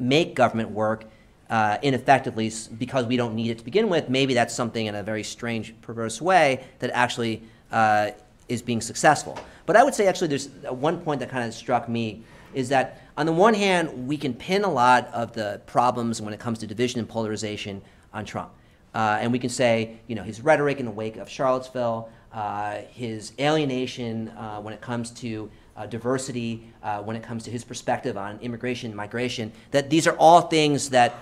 make government work uh, ineffectively because we don't need it to begin with, maybe that's something in a very strange, perverse way that actually uh, is being successful. But I would say actually there's uh, one point that kind of struck me is that on the one hand, we can pin a lot of the problems when it comes to division and polarization on Trump. Uh, and we can say, you know, his rhetoric in the wake of Charlottesville, uh, his alienation uh, when it comes to uh, diversity, uh, when it comes to his perspective on immigration and migration, that these are all things that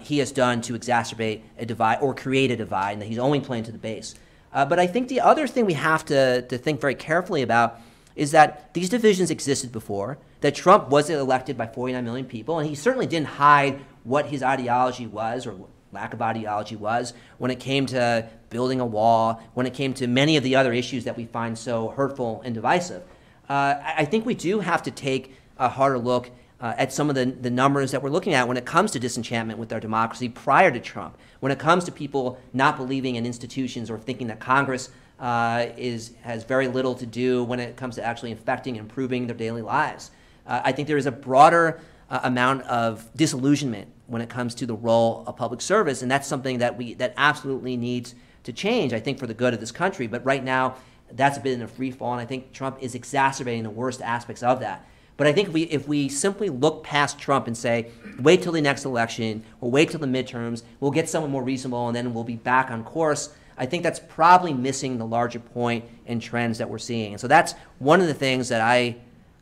he has done to exacerbate a divide or create a divide, and that he's only playing to the base. Uh, but I think the other thing we have to, to think very carefully about is that these divisions existed before, that Trump wasn't elected by 49 million people, and he certainly didn't hide what his ideology was or lack of ideology was when it came to building a wall, when it came to many of the other issues that we find so hurtful and divisive. Uh, I I think we do have to take a harder look uh, at some of the, the numbers that we're looking at when it comes to disenchantment with our democracy prior to Trump, when it comes to people not believing in institutions or thinking that Congress uh, is, has very little to do when it comes to actually affecting and improving their daily lives. Uh, I think there is a broader uh, amount of disillusionment when it comes to the role of public service, and that's something that we that absolutely needs to change. I think for the good of this country, but right now that's a bit in a free fall, and I think Trump is exacerbating the worst aspects of that. But I think if we, if we simply look past Trump and say, wait till the next election, or wait till the midterms, we'll get someone more reasonable, and then we'll be back on course, I think that's probably missing the larger point and trends that we're seeing. And so that's one of the things that I,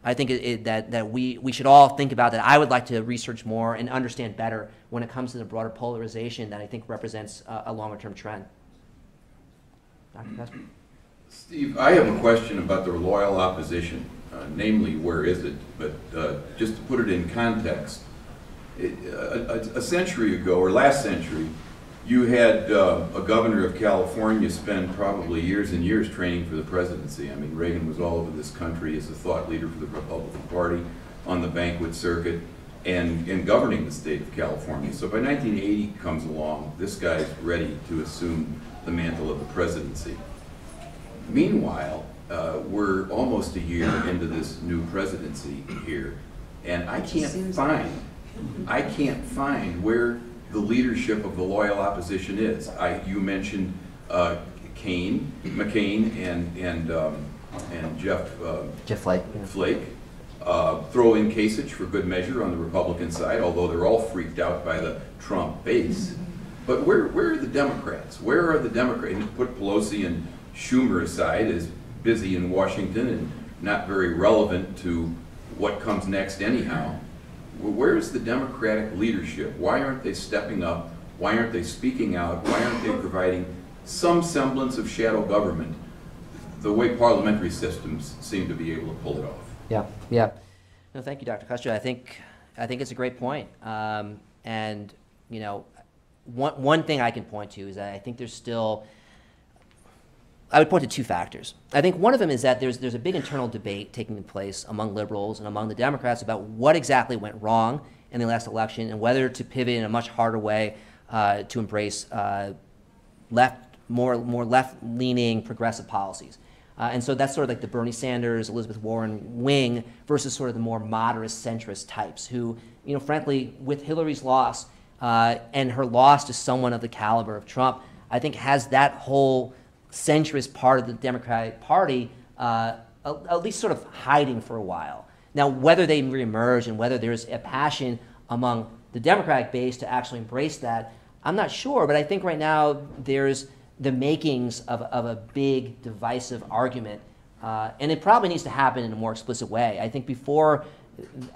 I think it, it, that, that we, we should all think about, that I would like to research more and understand better when it comes to the broader polarization that I think represents a, a longer term trend. Dr. Steve, I have a question about the loyal opposition, uh, namely, where is it? But uh, just to put it in context, it- a a- a century ago, or last century, you had uh, a governor of California spend probably years and years training for the presidency. I mean, Reagan was all over this country as a thought leader for the Republican Party, on the banquet circuit, and, and governing the state of California. So by 1980 comes along, this guy's ready to assume the mantle of the presidency. Meanwhile, uh, we're almost a year into this new presidency here, and I can't find, I can't find where the leadership of the loyal opposition is. I, you mentioned uh, Kane, McCain, and and um, and Jeff uh, Jeff Flake. yeah. Flake. Uh, throw in Kasich for good measure on the Republican side, although they're all freaked out by the Trump base. But where, where are the Democrats? Where are the Democrats? And put Pelosi and Schumer aside as busy in Washington and not very relevant to what comes next anyhow. Well, Where's the Democratic leadership? Why aren't they stepping up? Why aren't they speaking out? Why aren't they providing some semblance of shadow government the way parliamentary systems seem to be able to pull it off? Yeah, yeah. No, thank you, Dr. Custer. I think, I think it's a great point. Um, and, you know, one, one thing I can point to is that I think there's still, I would point to two factors. I think one of them is that there's, there's a big internal debate taking place among liberals and among the Democrats about what exactly went wrong in the last election and whether to pivot in a much harder way uh, to embrace uh, left, more, more left-leaning progressive policies. Uh, and so that's sort of like the Bernie Sanders, Elizabeth Warren wing versus sort of the more moderate centrist types who, you know, frankly, with Hillary's loss uh, and her loss to someone of the caliber of Trump, I think has that whole centrist part of the Democratic Party uh, at, least sort of hiding for a while. Now, whether they reemerge and whether there's a passion among the Democratic base to actually embrace that, I'm not sure. But I think right now there's the makings of, of a big divisive argument. Uh, and it probably needs to happen in a more explicit way. I think before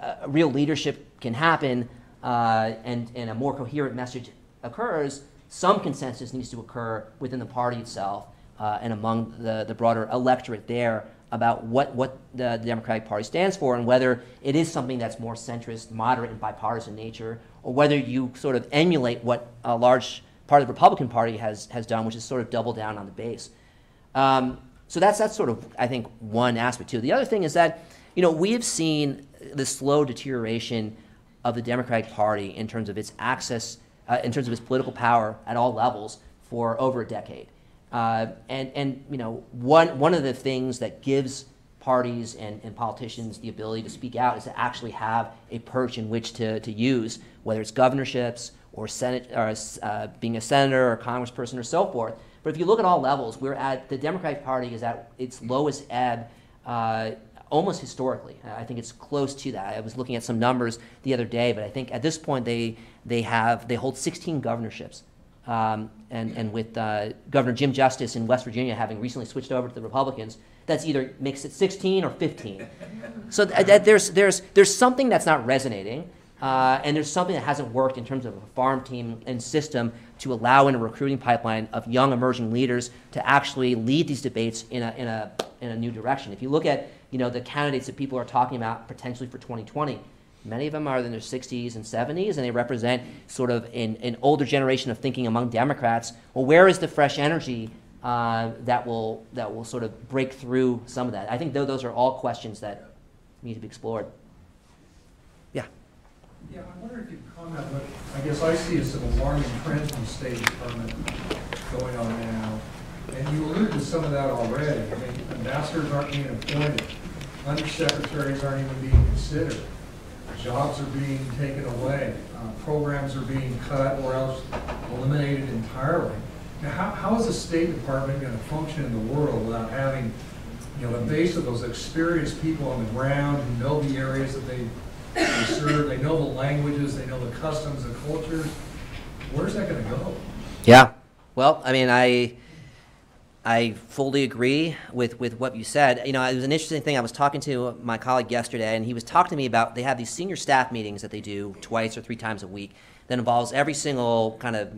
uh, real leadership can happen uh, and, and a more coherent message occurs, some consensus needs to occur within the party itself uh, and among the, the broader electorate there about what, what the, Democratic Party stands for and whether it is something that's more centrist, moderate, and bipartisan nature, or whether you sort of emulate what a large part of the Republican Party has, has done, which is sort of double down on the base. Um, so that's, that's sort of, I think, one aspect too. The other thing is that, you know, we have seen the slow deterioration of the Democratic Party in terms of its access, uh, in terms of its political power at all levels for over a decade. Uh, and, and, you know, one, one of the things that gives parties and, and politicians the ability to speak out is to actually have a perch in which to, to use, whether it's governorships or Senate, or uh, being a senator or congressperson or so forth. But if you look at all levels, we're at the Democratic Party is at its lowest ebb uh, almost historically. I think it's close to that. I was looking at some numbers the other day, but I think at this point they they have they hold 16 governorships. Um, and, and with uh, Governor Jim Justice in West Virginia having recently switched over to the Republicans, that's either makes it 16 or 15. So th- th- there's, there's, there's something that's not resonating, uh, and there's something that hasn't worked in terms of a farm team and system to allow in a recruiting pipeline of young emerging leaders to actually lead these debates in a, in a, in a new direction. If you look at you know, the candidates that people are talking about potentially for 2020, Many of them are in their 60s and 70s, and they represent sort of an, an older generation of thinking among Democrats. Well, where is the fresh energy uh, that will that will sort of break through some of that? I think though those are all questions that need to be explored. Yeah. Yeah, I wonder if you'd comment, what I guess I see as some alarming trends in the State Department going on now. And you alluded to some of that already. I mean, ambassadors aren't being appointed, undersecretaries aren't even being considered jobs are being taken away, uh, programs are being cut or else eliminated entirely. Now, how, how is the State Department going to function in the world without having, you know, the base of those experienced people on the ground who know the areas that they, they serve, they know the languages, they know the customs and cultures? Where's that going to go? Yeah. Well, I mean, I I fully agree with, with what you said. You know, it was an interesting thing. I was talking to my colleague yesterday, and he was talking to me about they have these senior staff meetings that they do twice or three times a week that involves every single kind of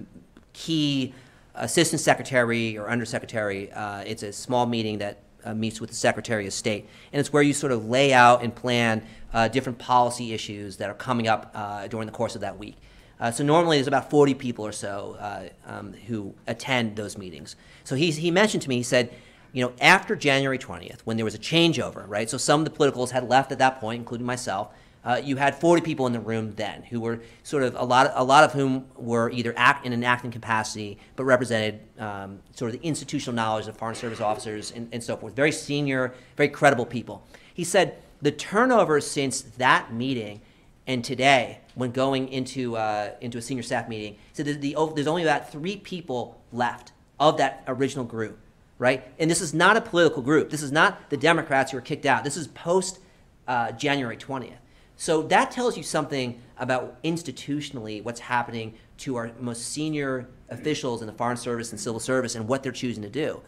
key assistant secretary or undersecretary. Uh, it's a small meeting that uh, meets with the Secretary of State, and it's where you sort of lay out and plan uh, different policy issues that are coming up uh, during the course of that week. Uh, so normally there's about 40 people or so uh, um, who attend those meetings. So he, he mentioned to me, he said, you know, after January 20th, when there was a changeover, right? So some of the politicals had left at that point, including myself. Uh, you had 40 people in the room then who were sort of a lot, of, a lot of whom were either act in an acting capacity, but represented um, sort of the institutional knowledge of foreign service officers and, and so forth. Very senior, very credible people. He said the turnover since that meeting and today, when going into uh, into a senior staff meeting, so the, the, there's only about three people left of that original group, right? And this is not a political group. This is not the Democrats who were kicked out. This is post uh, January 20th. So that tells you something about institutionally what's happening to our most senior officials in the Foreign Service and Civil Service and what they're choosing to do.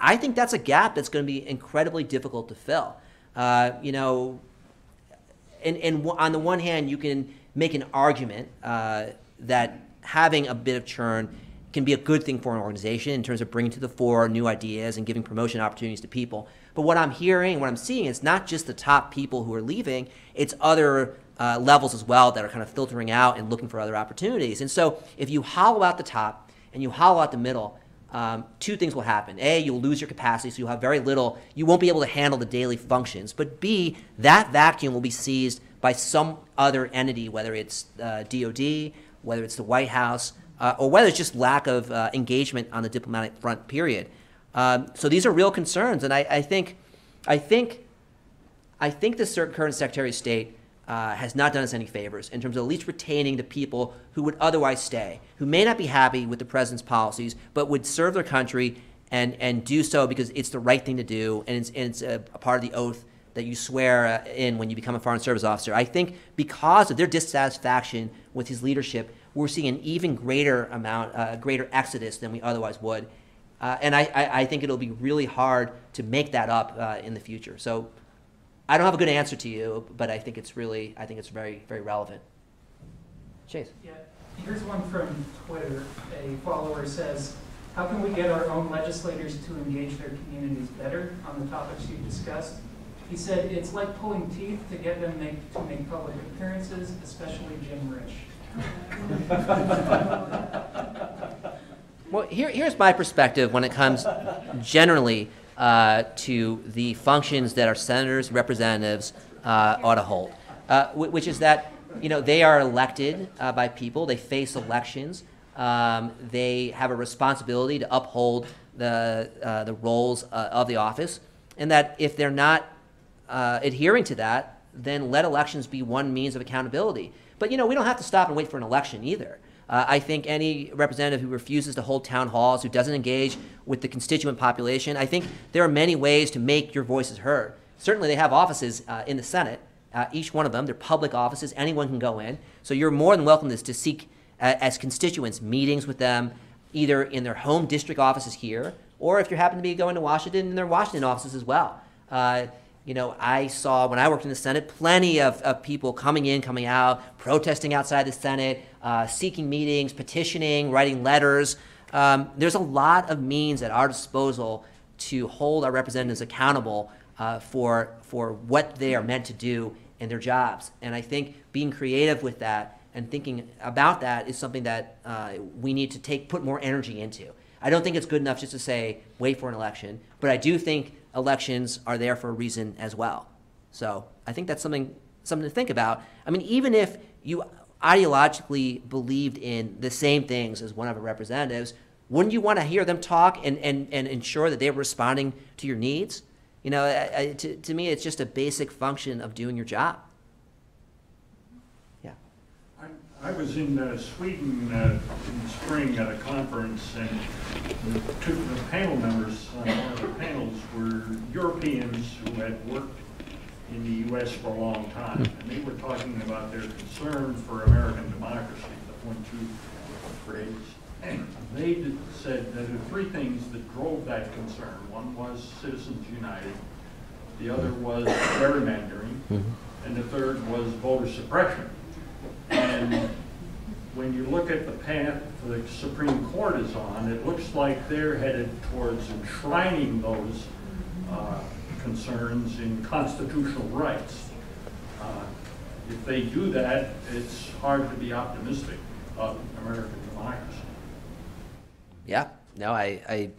I think that's a gap that's going to be incredibly difficult to fill. Uh, you know, and, and on the one hand, you can make an argument uh, that having a bit of churn can be a good thing for an organization in terms of bringing to the fore new ideas and giving promotion opportunities to people. But what I'm hearing, what I'm seeing, it's not just the top people who are leaving; it's other uh, levels as well that are kind of filtering out and looking for other opportunities. And so, if you hollow out the top and you hollow out the middle, um, two things will happen. A, you'll lose your capacity, so you'll have very little, you won't be able to handle the daily functions. But B, that vacuum will be seized by some other entity, whether it's uh, DOD, whether it's the White House, uh, or whether it's just lack of uh, engagement on the diplomatic front, period. Um, so these are real concerns, and I, I think, I think, I think the current Secretary of State uh, has not done us any favors in terms of at least retaining the people who would otherwise stay, who may not be happy with the president's policies, but would serve their country and, and do so because it's the right thing to do, and it's, and it's a, a part of the oath that you swear uh, in when you become a foreign service officer. I think because of their dissatisfaction with his leadership, we're seeing an even greater amount, uh, greater exodus than we otherwise would. Uh, and I, I, I think it'll be really hard to make that up uh, in the future. So I don't have a good answer to you, but I think it's really, I think it's very, very relevant. Chase. Yeah, here's one from Twitter. A follower says, how can we get our own legislators to engage their communities better on the topics you discussed? He said, it's like pulling teeth to get them make, to make public appearances, especially Jim Risch. Well, here, here's my perspective when it comes generally uh, to the functions that our senators, representatives uh, ought to hold, uh, which is that you know they are elected uh, by people, they face elections, um, they have a responsibility to uphold the uh, the roles uh, of the office, and that if they're not uh, adhering to that, then let elections be one means of accountability. But you know, we don't have to stop and wait for an election either. Uh, I think any representative who refuses to hold town halls, who doesn't engage with the constituent population, I think there are many ways to make your voices heard. Certainly, they have offices uh, in the Senate, uh, each one of them. They're public offices, anyone can go in. So you're more than welcome to, to seek, uh, as constituents, meetings with them, either in their home district offices here, or if you happen to be going to Washington, in their Washington offices as well. You know, I saw when I worked in the Senate plenty of, of people coming in, coming out, protesting outside the Senate, uh, seeking meetings, petitioning, writing letters. Um, there's a lot of means at our disposal to hold our representatives accountable uh, for, for what they are meant to do in their jobs. And I think being creative with that and thinking about that is something that uh, we need to take put more energy into. I don't think it's good enough just to say wait for an election, but I do think elections are there for a reason as well. So I think that's something something to think about. I mean, even if you ideologically believed in the same things as one of our representatives, wouldn't you want to hear them talk and, and, and ensure that they're responding to your needs? You know, I, I, to, to me, it's just a basic function of doing your job. Yeah. I- I was in uh, Sweden uh, in the spring at a conference, and the two the panel members on one of the panels were Europeans who had worked in the U.S. for a long time, and they were talking about their concern for American democracy, the one-two phrase. And they did- said that there were three things that drove that concern. One was Citizens United, the other was gerrymandering, and the third was voter suppression. And when you look at the path the Supreme Court is on, it looks like they're headed towards enshrining those uh, concerns in constitutional rights. Uh, If they do that, it's hard to be optimistic of American democracy. Yeah, no, I, I,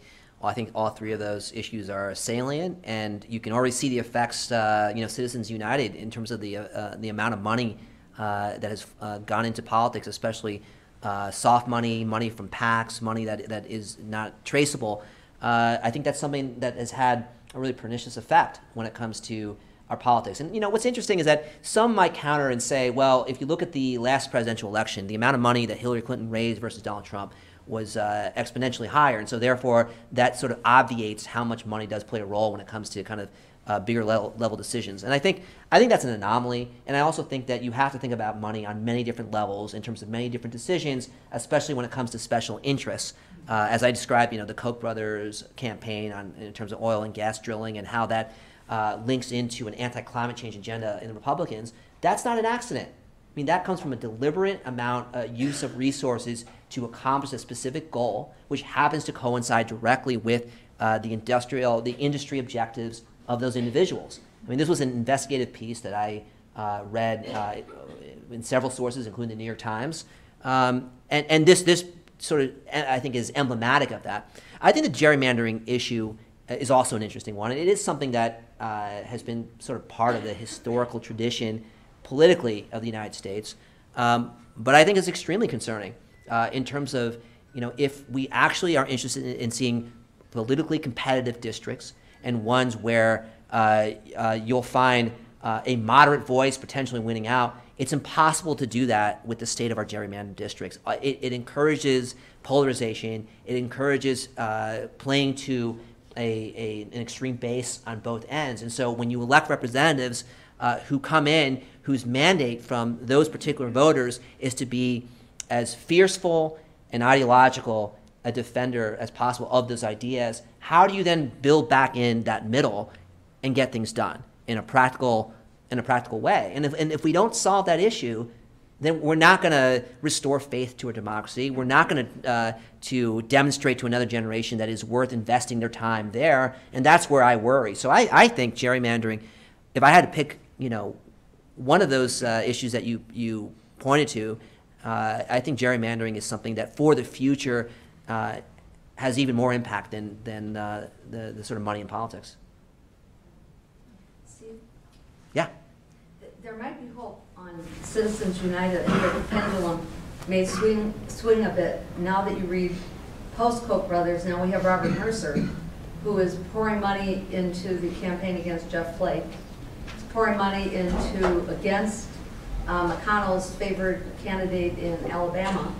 I think all three of those issues are salient, and you can already see the effects. Uh, you know, Citizens United in terms of the uh, the amount of money uh, that has uh, gone into politics, especially uh, soft money, money from PACs, money that that is not traceable. Uh, I think that's something that has had a really pernicious effect when it comes to our politics. And you know what's interesting is that some might counter and say, well, if you look at the last presidential election, the amount of money that Hillary Clinton raised versus Donald Trump was uh, exponentially higher, and so therefore that sort of obviates how much money does play a role when it comes to kind of uh, bigger level, level decisions. And I think I think that's an anomaly, and I also think that you have to think about money on many different levels in terms of many different decisions, especially when it comes to special interests. Uh, as I described, you know, the Koch brothers campaign on in terms of oil and gas drilling and how that uh, links into an anti-climate change agenda in the Republicans. That's not an accident. I mean, that comes from a deliberate amount uh, use of resources to accomplish a specific goal, which happens to coincide directly with uh, the industrial, the industry objectives of those individuals. I mean, this was an investigative piece that I uh, read uh, in several sources, including the New York Times, um, and and this this sort of I think is emblematic of that. I think the gerrymandering issue is also an interesting one. and It is something that uh, has been sort of part of the historical tradition politically of the United States. Um, but I think it's extremely concerning uh, in terms of, you know, if we actually are interested in, in seeing politically competitive districts and ones where uh, uh, you'll find uh, a moderate voice potentially winning out, it's impossible to do that with the state of our gerrymandered districts. Uh, it, it encourages polarization. It encourages uh, playing to a, a, an extreme base on both ends. And so when you elect representatives uh, who come in whose mandate from those particular voters is to be as fearful and ideological a defender as possible of those ideas, how do you then build back in that middle and get things done in a practical in a practical way? And if, and if we don't solve that issue, then we're not going to restore faith to a democracy. We're not going to uh, to demonstrate to another generation that it's worth investing their time there, and that's where I worry. So I, I think gerrymandering, if I had to pick, you know, one of those uh, issues that you you pointed to, uh, I think gerrymandering is something that for the future uh, has even more impact than than uh, the the sort of money in politics. Steve, Yeah. there might be hope on Citizens United, the pendulum may swing, swing a bit now that you read post-Koch brothers, now we have Robert Mercer, who is pouring money into the campaign against Jeff Flake, He's pouring money into, against uh, McConnell's favored candidate in Alabama,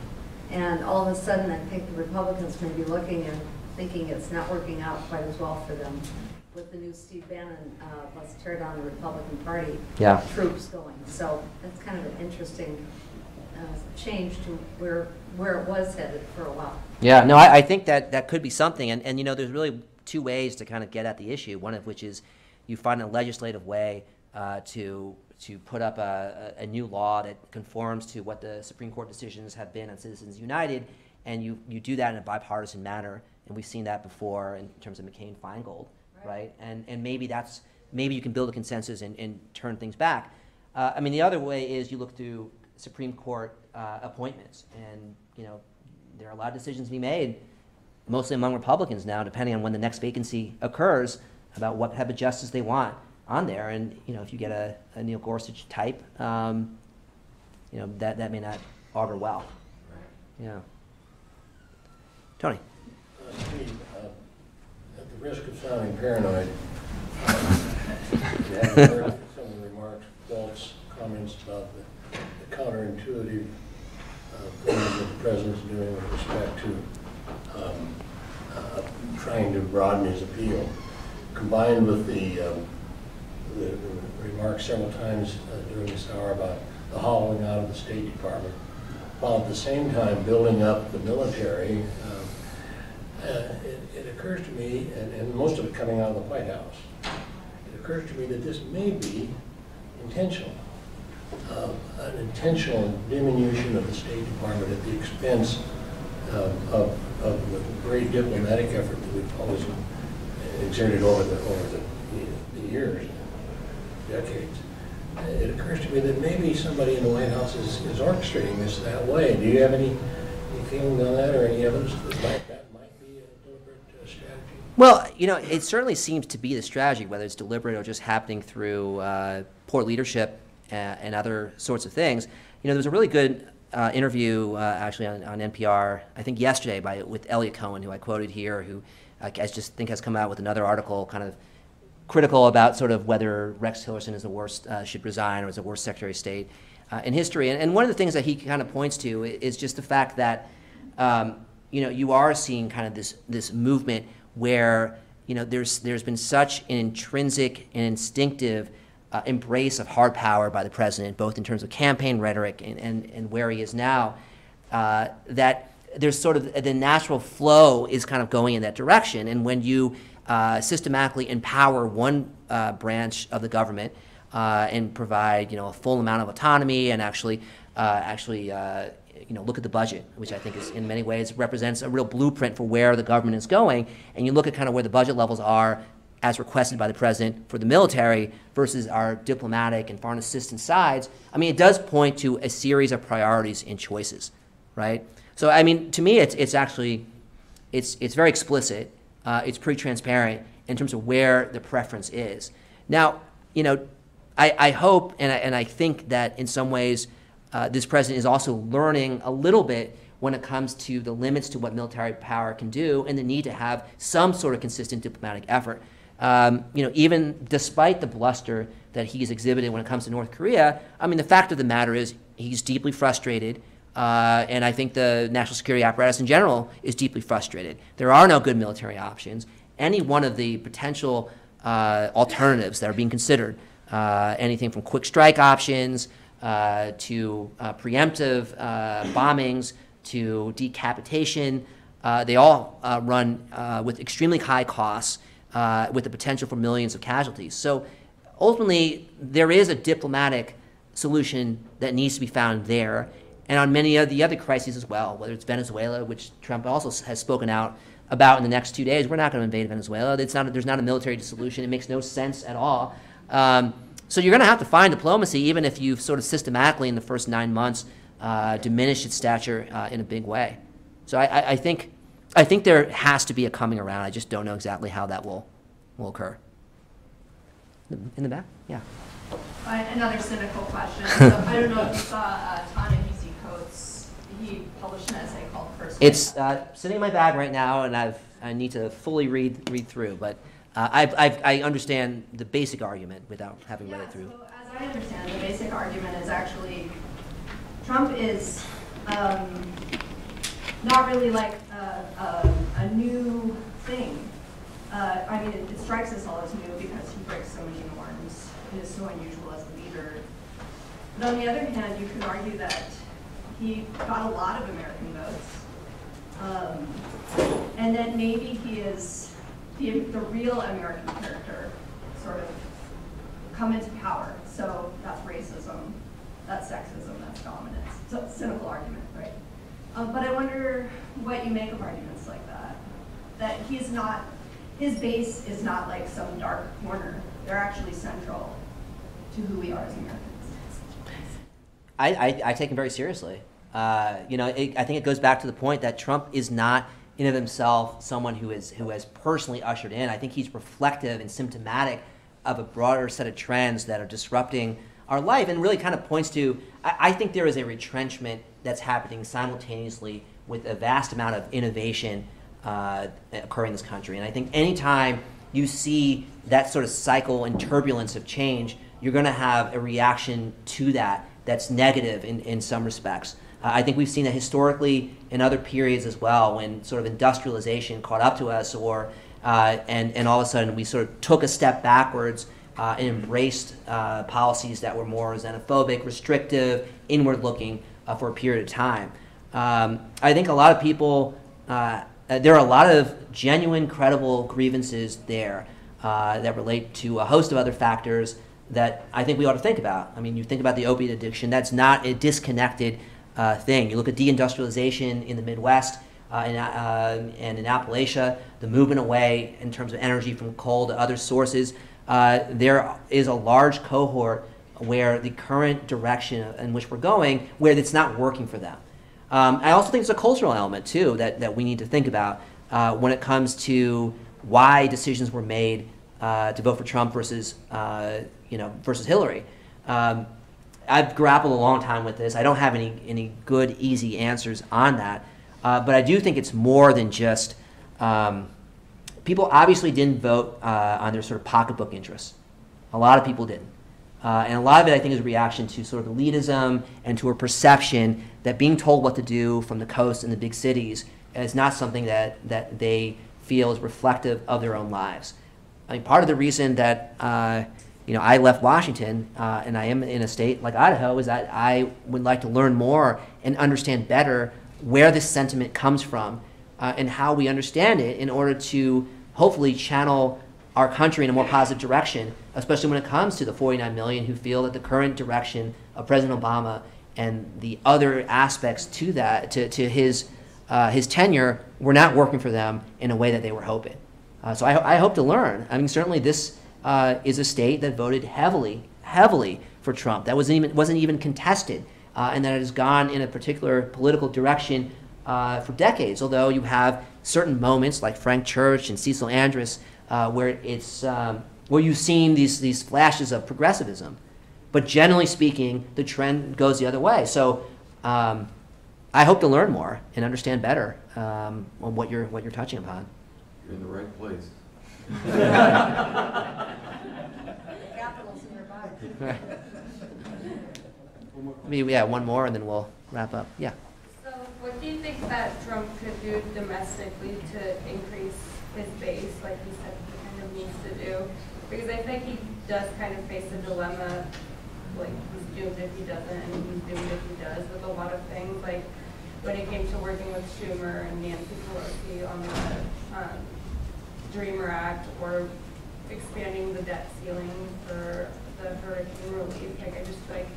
and all of a sudden, I think the Republicans may be looking and thinking it's not working out quite as well for them with the new Steve Bannon, uh, let's tear down the Republican Party Yeah. troops going. So that's kind of an interesting uh, change to where, where it was headed for a while. Yeah, no, I, I think that that could be something, and, and you know, there's really two ways to kind of get at the issue. One of which is you find a legislative way uh, to to put up a, a, new law that conforms to what the Supreme Court decisions have been on Citizens United, and you you do that in a bipartisan manner, and we've seen that before in terms of McCain Feingold, right? And and maybe that's maybe you can build a consensus and, and turn things back. Uh, I mean, the other way is you look through Supreme Court uh, appointments, and you know there are a lot of decisions to be made, mostly among Republicans now, depending on when the next vacancy occurs, about what type of justice they want on there. And you know, if you get a, a Neil Gorsuch type, um, you know that that may not augur well. Yeah. Tony. Uh, Steve, uh, at the risk of sounding paranoid, you heard some of the remarks, Walt's comments about the the counterintuitive uh, things that the president's doing with respect to um, uh, trying to broaden his appeal, combined with the um, the remarks several times uh, during this hour about the hollowing out of the State Department, while at the same time building up the military. um, uh, It it occurs to me, and and most of it coming out of the White House, it occurs to me that this may be intentional. Um, An intentional diminution of the State Department at the expense um, of of the great diplomatic effort that we've always exerted over the, over the the years, decades. Uh, It occurs to me that maybe somebody in the White House is is orchestrating this that way. Do you have any any feeling on that or any evidence that might- be a deliberate uh, strategy? Well, you know, it certainly seems to be the strategy, whether it's deliberate or just happening through uh, poor leadership and, and other sorts of things. You know, there was a really good uh, interview uh, actually on, on NPR, I think yesterday, by with Eliot Cohen, who I quoted here, who I just think has come out with another article, kind of critical about sort of whether Rex Tillerson is the worst, uh, should resign or is the worst Secretary of State uh, in history. And, and one of the things that he kind of points to is just the fact that, um, you know, you are seeing kind of this, this movement where, you know, there's, there's been such an intrinsic and instinctive uh, embrace of hard power by the president, both in terms of campaign rhetoric and, and, and where he is now, uh, that there's sort of the natural flow is kind of going in that direction. And when you uh, systematically empower one uh, branch of the government uh, and provide, you know, a full amount of autonomy and actually, uh, actually, uh, you know, look at the budget, which I think is in many ways represents a real blueprint for where the government is going. And you look at kind of where the budget levels are as requested by the president for the military versus our diplomatic and foreign assistance sides. I mean, it does point to a series of priorities and choices, right? So, I mean, to me, it's, it's actually, it's, it's very explicit. Uh, it's pretty transparent in terms of where the preference is. Now, you know, I, I hope and I, and I think that in some ways uh, this president is also learning a little bit when it comes to the limits to what military power can do and the need to have some sort of consistent diplomatic effort. Um, you know, even despite the bluster that he's exhibited when it comes to North Korea, I mean, the fact of the matter is he's deeply frustrated. Uh, and I think the national security apparatus in general is deeply frustrated. There are no good military options. Any one of the potential uh, alternatives that are being considered, uh, anything from quick strike options uh, to uh, preemptive uh, bombings to decapitation, they all run with extremely high costs with the potential for millions of casualties. So ultimately, there is a diplomatic solution that needs to be found there, and on many of the other crises as well, whether it's Venezuela, which Trump also has spoken out about in the next two days. We're not going to invade Venezuela. It's not, there's not a military solution. It makes no sense at all. Um, so you're going to have to find diplomacy, even if you've sort of systematically in the first nine months uh, diminished its stature uh, in a big way. So I, I, I think I think there has to be a coming around. I just don't know exactly how that will will occur. In the back, yeah. Another cynical question. So I don't know if you saw uh, Coates, he published an essay called First. It's uh, sitting in my bag right now, and I've I need to fully read read through, but uh, I've, I've, I understand the basic argument without having read it through. so as I understand, the basic argument is actually, Trump is um, not really like a, a, a new thing. Uh, I mean, it, it strikes us all as new because he breaks so many norms and is so unusual as a leader. But on the other hand, you could argue that he got a lot of American votes. Um, and then maybe he is the, the real American character, sort of come into power. So that's racism, that's sexism, that's dominance. It's a cynical argument, right? Um, but I wonder what you make of arguments like that. That he's not, his base is not like some dark corner. They're actually central to who we are as Americans. I, I, I take him very seriously. Uh, you know, it, I think it goes back to the point that Trump is not in of himself someone who is who has personally ushered in. I think he's reflective and symptomatic of a broader set of trends that are disrupting our life, and really kind of points to. I, I think there is a retrenchment that's happening simultaneously with a vast amount of innovation uh, occurring in this country. And I think anytime you see that sort of cycle and turbulence of change, you're going to have a reaction to that that's negative in, in some respects. Uh, I think we've seen that historically in other periods as well, when sort of industrialization caught up to us, or uh, and and all of a sudden we sort of took a step backwards uh, and embraced uh, policies that were more xenophobic, restrictive, inward-looking uh, for a period of time. Um, I think a lot of people. Uh, there are a lot of genuine, credible grievances there that relate to a host of other factors that I think we ought to think about. I mean, you think about the opiate addiction, that's not a disconnected uh, thing. You look at deindustrialization in the Midwest uh, and, uh, and in Appalachia, the movement away in terms of energy from coal to other sources. Uh, there is a large cohort where the current direction in which we're going, where it's not working for them. Um, I also think it's a cultural element too that, that we need to think about uh, when it comes to why decisions were made uh, to vote for Trump versus you know versus Hillary. Um, I've grappled a long time with this. I don't have any any good easy answers on that, uh, but I do think it's more than just um, people. Obviously, didn't vote uh, on their sort of pocketbook interests. A lot of people didn't. Uh, and a lot of it, I think, is a reaction to sort of elitism and to a perception that being told what to do from the coast and the big cities is not something that, that they feel is reflective of their own lives. I mean, part of the reason that uh, you know I left Washington uh, and I am in a state like Idaho is that I would like to learn more and understand better where this sentiment comes from uh, and how we understand it in order to hopefully channel our country in a more positive direction, especially when it comes to the 49 million who feel that the current direction of President Obama and the other aspects to that, to, to his, uh, his tenure, were not working for them in a way that they were hoping. Uh, so I, I, hope to learn. I mean, certainly this uh, is a state that voted heavily, heavily for Trump. That wasn't even, wasn't even contested, uh, and that has gone in a particular political direction uh, for decades. Although you have certain moments like Frank Church and Cecil Andrus uh, where it's um, where you've seen these these flashes of progressivism. But generally speaking, the trend goes the other way. So um, I hope to learn more and understand better um, on what you're what you're touching upon. You're in the right place. Maybe yeah, one more and then we'll wrap up. Yeah. So what do you think that Trump could do domestically to increase his base, like he said he kind of needs to do? Because I think he does kind of face a dilemma, like he's doomed if he doesn't, and he's doomed if he does, with a lot of things, like when it came to working with Schumer and Nancy Pelosi on the um, Dreamer Act, or expanding the debt ceiling for the hurricane relief, like I just like,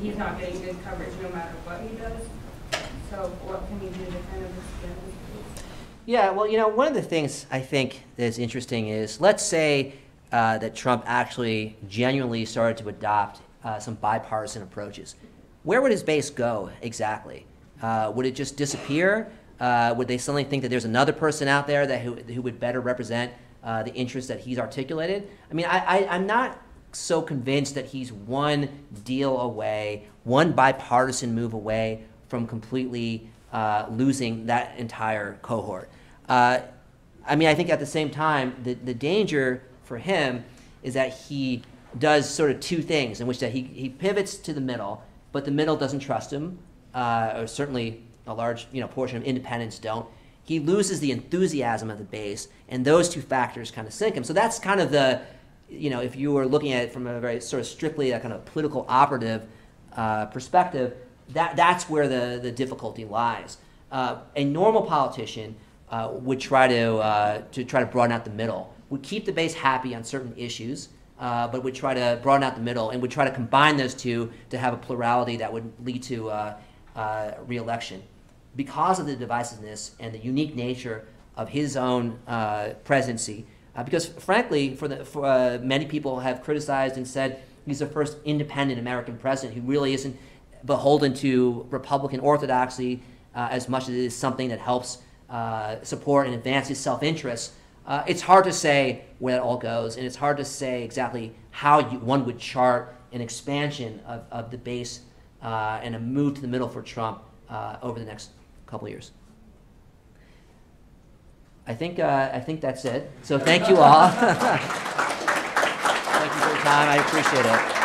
he's not getting good coverage no matter what he does. So what can he do to kind of expand? Yeah, well, you know, one of the things I think that's interesting is let's say uh, that Trump actually genuinely started to adopt uh, some bipartisan approaches. Where would his base go exactly? Uh, would it just disappear? Uh, would they suddenly think that there's another person out there that who, who would better represent uh, the interests that he's articulated? I mean, I, I, I'm not so convinced that he's one deal away, one bipartisan move away from completely uh, losing that entire cohort. Uh, I mean, I think at the same time, the, the danger for him is that he does sort of two things in which that he, he pivots to the middle, but the middle doesn't trust him, uh, or certainly a large you know, portion of independents don't. He loses the enthusiasm of the base, and those two factors kind of sink him. So that's kind of the, you know, if you were looking at it from a very sort of strictly a kind of political operative uh, perspective, that, that's where the, the difficulty lies. Uh, a normal politician uh, would try to, uh, to try to broaden out the middle, would keep the base happy on certain issues, uh, but would try to broaden out the middle and would try to combine those two to have a plurality that would lead to uh, uh, reelection. Because of the divisiveness and the unique nature of his own uh, presidency, uh, because frankly, for the, for, uh, many people have criticized and said he's the first independent American president who really isn't beholden to Republican orthodoxy uh, as much as it is something that helps uh, support and advance his self-interest. Uh, it's hard to say where that all goes, and it's hard to say exactly how you, one would chart an expansion of, of the base and a move to the middle for Trump over the next couple years. I think, uh, I think that's it. So thank you all. thank you for your time. I appreciate it.